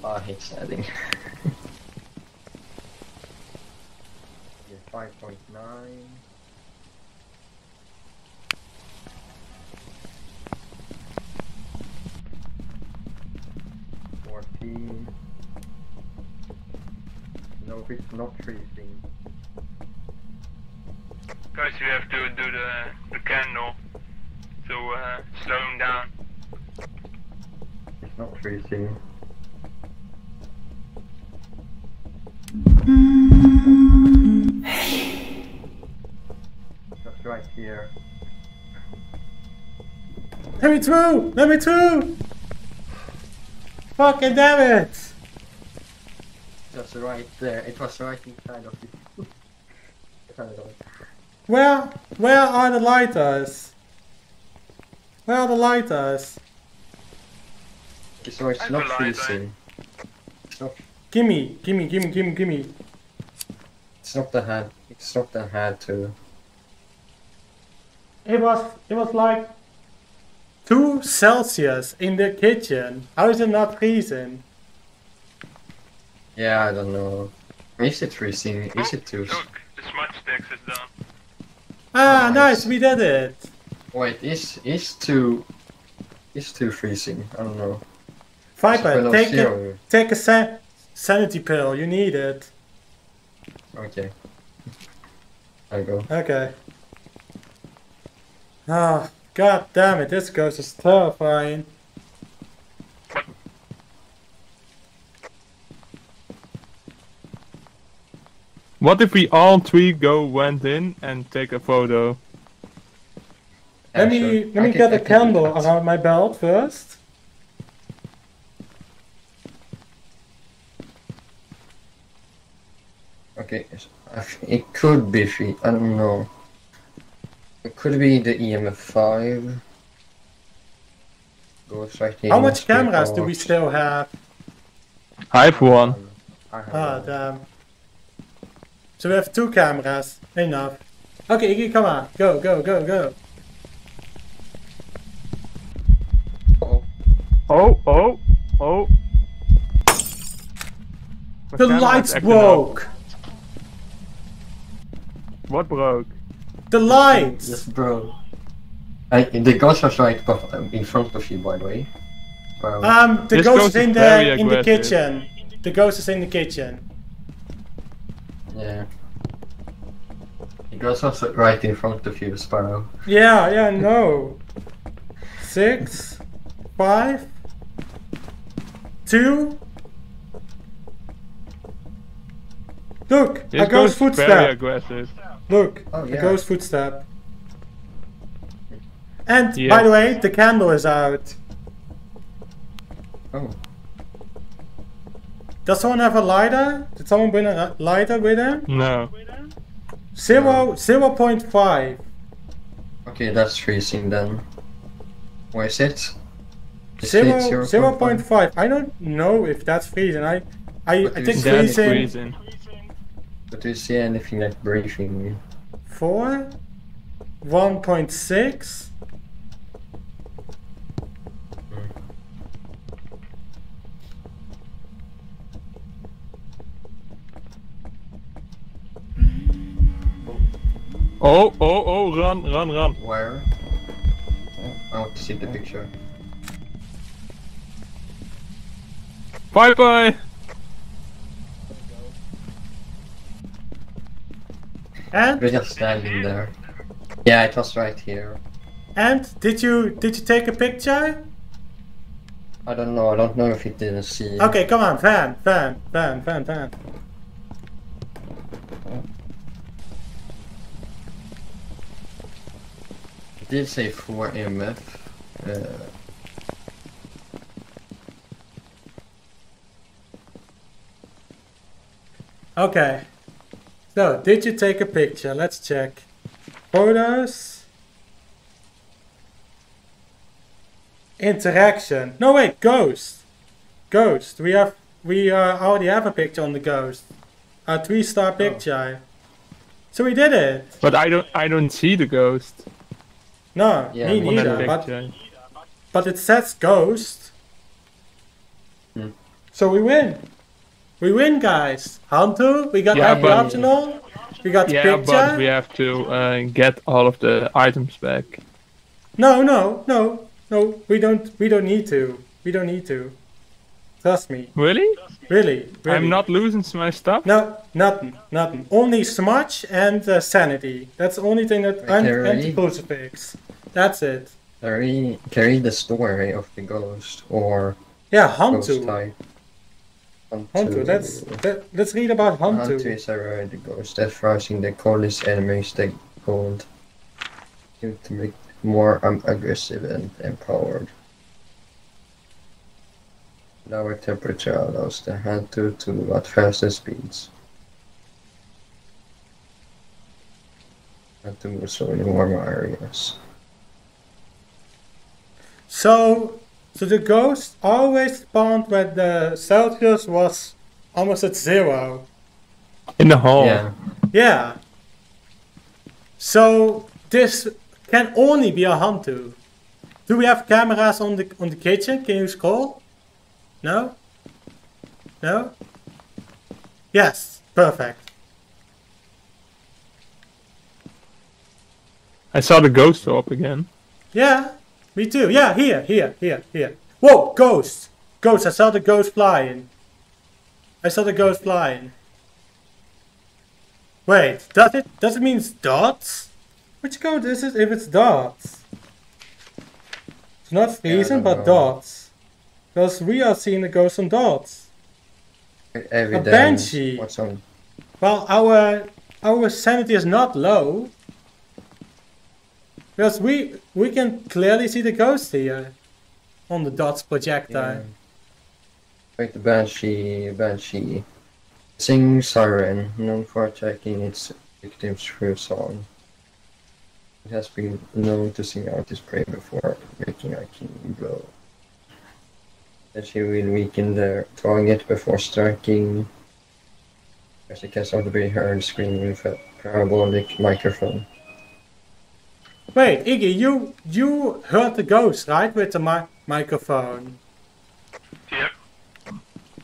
I hate yeah, 5.9. Fourteen. No, it's not freezing. Guys, you have to do the, the candle to uh, slow him down. It's not freezing. Just right here. Let me through! Let me through! Fucking damn it! Just right there. It was right inside of you. Kind of Where, where are the lighters? Where are the lighters? Okay, so it's I'm not alive, freezing. It's. Gimme, gimme, gimme, gimme, gimme. It's not the hand. It's not the Hantu. It was, it was like two Celsius in the kitchen. How is it not freezing? Yeah, I don't know. Is it freezing? Is it too? Look, the smudge sticks is done. Ah, Oh, nice, nice. we did it. Wait, is is too? Is too freezing? I don't know. Viper, Below take a, take a sa- sanity pill. You need it. Okay. I go. Okay. Ah, god damn it! This ghost is terrifying. What if we all three go went in and take a photo? Let me sure. let me can- get I a can do candle that. around my belt first. Okay, s- I f- it could be free. I don't know. It could be the EMF five. Goes right in. How much cameras do we still have? I have one. I have Ah, one. damn. So we have two cameras. Enough. Okay, Iggy, come on. Go, go, go, go. Oh, Oh, oh, oh. My The lights acting up. broke. What broke? The lights. yes, bro. I, the ghost was right in front of you, by the way. Bro. Um, the This ghost ghost is in the very in the kitchen. The ghost is in the kitchen. yeah. The ghost was right in front of you, Sparrow. Yeah, yeah, no. Six, five, two. Look, This a ghost ghost is very footstep. aggressive. Look, Oh, a ghost footstep. And Yeah. by the way, the candle is out. Oh, Does someone have a lighter? Did someone bring a lighter with them? No. Zero, zero point five. okay, that's freezing then. Where is it? Is Zero, it zero point five. I don't know if that's freezing. I, I, I think That's freezing freezing. But do you see anything like breathing? four, one point six. Oh, oh, oh, run, run, run. Where? Oh, I want to see the picture. Bye bye. And We're just standing there. Yeah, it was right here. and did you did you take a picture? I don't know. I don't know if it didn't see. Okay, come on, fan, fan, fan, fan, fan. It did say 4 MF. Uh, Okay. So, did you take a picture? Let's check. Photos. Interaction. No wait, ghost. Ghost. We have we uh, already have a picture on the ghost. A three star picture. So we did it. But I don't, I don't see the ghost No, Yeah, me me neither. But but it says ghost. Hmm. So we win. We win, guys. Hunter, we got Yeah, every but- optional. We got Yeah, picture. but we have to uh, get all of the items back. No, no, no, no. We don't. We don't need to. We don't need to. Trust me. Really? Really. really. I'm not losing my stuff. No, nothing, nothing. Only smudge and uh, sanity. That's the only thing that I'm Okay, ready? anti-crucifix. That's it. Carry, carry the story of the ghost or Yeah, ghost type. Hantu. Let's let, let's read about Hantu Hantu. is a rare ghost that rising the coldest enemies they. Seem to make more um, aggressive and empowered. Lower temperature allows the Hantu to move at faster speeds. Hantu moves in warmer areas. So, so the ghost always spawned when the Celsius was almost at zero. In the hall. Yeah. Yeah. So this can only be a Hantu. Do we have cameras on the on the kitchen? Can you scroll? No? No? Yes, perfect. I saw the ghost up again. Yeah, me too. Yeah, here, here, here, here. Whoa, ghost! Ghost, I saw the ghost flying. I saw the ghost flying. Wait, does it does it mean dots? Which ghost is it if it's dots? It's not freezing, don't but know. dots. Because we are seeing the ghost on dots. Evidence. banshee. What's on? Well, our our sanity is not low. Because we we can clearly see the ghost here on the dots projectile. Yeah. Wait, the Banshee, Banshee. Sing Siren, known for attacking its victims through song. It has been known to sing out its prey before making a killing blow. Banshee will weaken their target before striking. As it can also be heard screaming with a parabolic microphone. Wait, Iggy, you you heard the ghost right with the mi- microphone. Yep.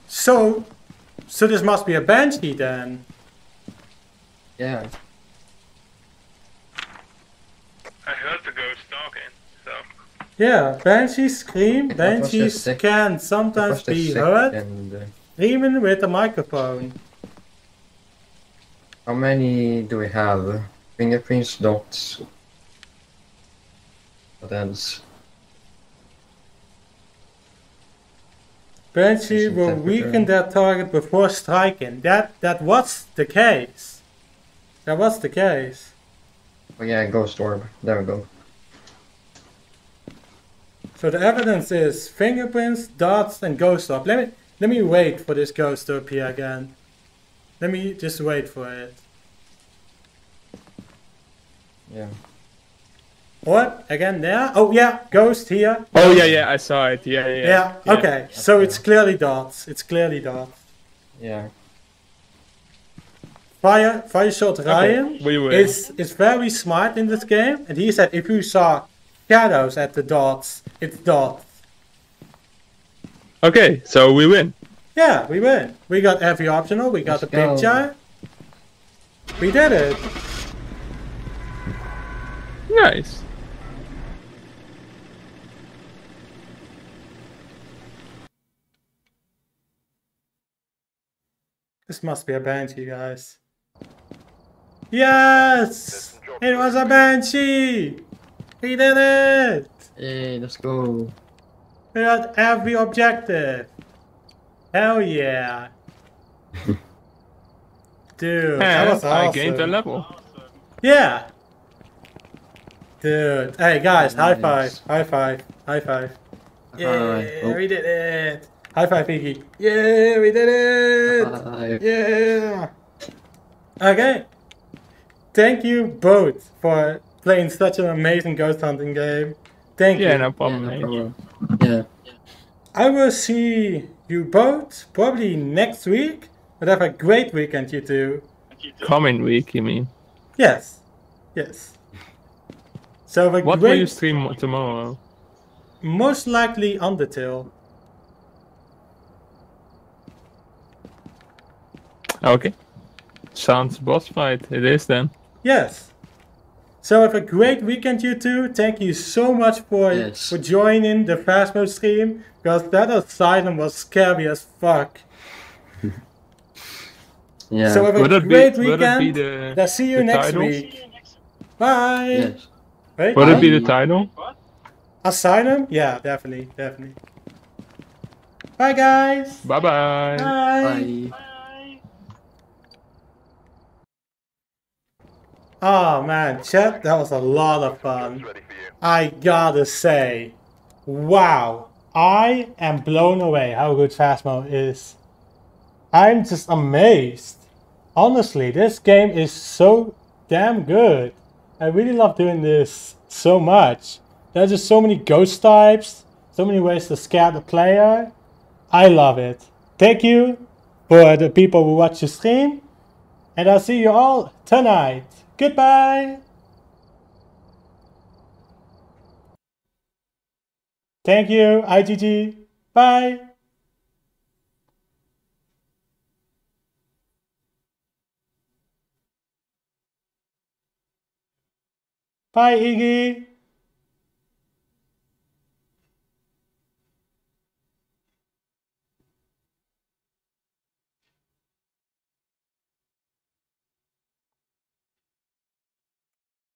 So, so this must be a banshee then. Yeah, I heard the ghost talking, so. Yeah, banshees scream. What Banshees can sometimes be heard second. uh, screaming with a microphone. How many do we have? Fingerprints, dots. Else? Banshee will weaken that target before striking. That that was the case. That was the case. Oh yeah, ghost orb. There we go. So the evidence is fingerprints, dots, and ghost orb. Let me let me wait for this ghost to appear again. Let me just wait for it. Yeah. What? Again there? Oh yeah, ghost here. Oh yeah, yeah, I saw it. Yeah, yeah. Yeah. Okay. So it's clearly dots. It's clearly dots. Yeah. Fire Fire Shot Ryan we win. is is very smart in this game, and he said if you saw shadows at the dots, it's dots. Okay, so we win. Yeah, we win. We got every optional. We got Let's the go. picture. We did it. Nice. This must be a banshee, guys. Yes! It was a banshee! We did it! Hey, let's go. We got every objective. Hell yeah. Dude, that was awesome. I gained a level. Yeah. Dude. Hey guys, high five. Nice. High five. High five. Yeah, High. Oh. we did it. High five, Iggy. Yeah, we did it. Five. Yeah. Okay. Thank you both for playing such an amazing ghost hunting game. Thank Yeah, you. no Yeah, problem. no mate. problem. Yeah. I will see you both probably next week. But have a great weekend, you two. Coming week, you mean? Yes. Yes. So have a What will you stream tomorrow? most likely Undertale. Okay. Sounds boss fight. It is then. Yes. So have a great weekend, you two. Thank you so much for Yes. for joining the Phasmo stream because that asylum was scary as fuck. Yeah. So have a Would it great be weekend. the- I'll see you next title? week. Bye. yes. Wait, Would it be the Bye. title? Asylum? Yeah, definitely, definitely. Bye, guys. Bye bye. Bye. Bye. Oh man, Chet, that was a lot of fun. I gotta say, wow, I am blown away how good Phasmo is. I'm just amazed. Honestly, this game is so damn good. I really love doing this so much. There's just so many ghost types, so many ways to scare the player. I love it. Thank you for the people who watch the stream, and I'll see you all tonight. Goodbye. Thank you, Iggy. Bye. Bye, Iggy.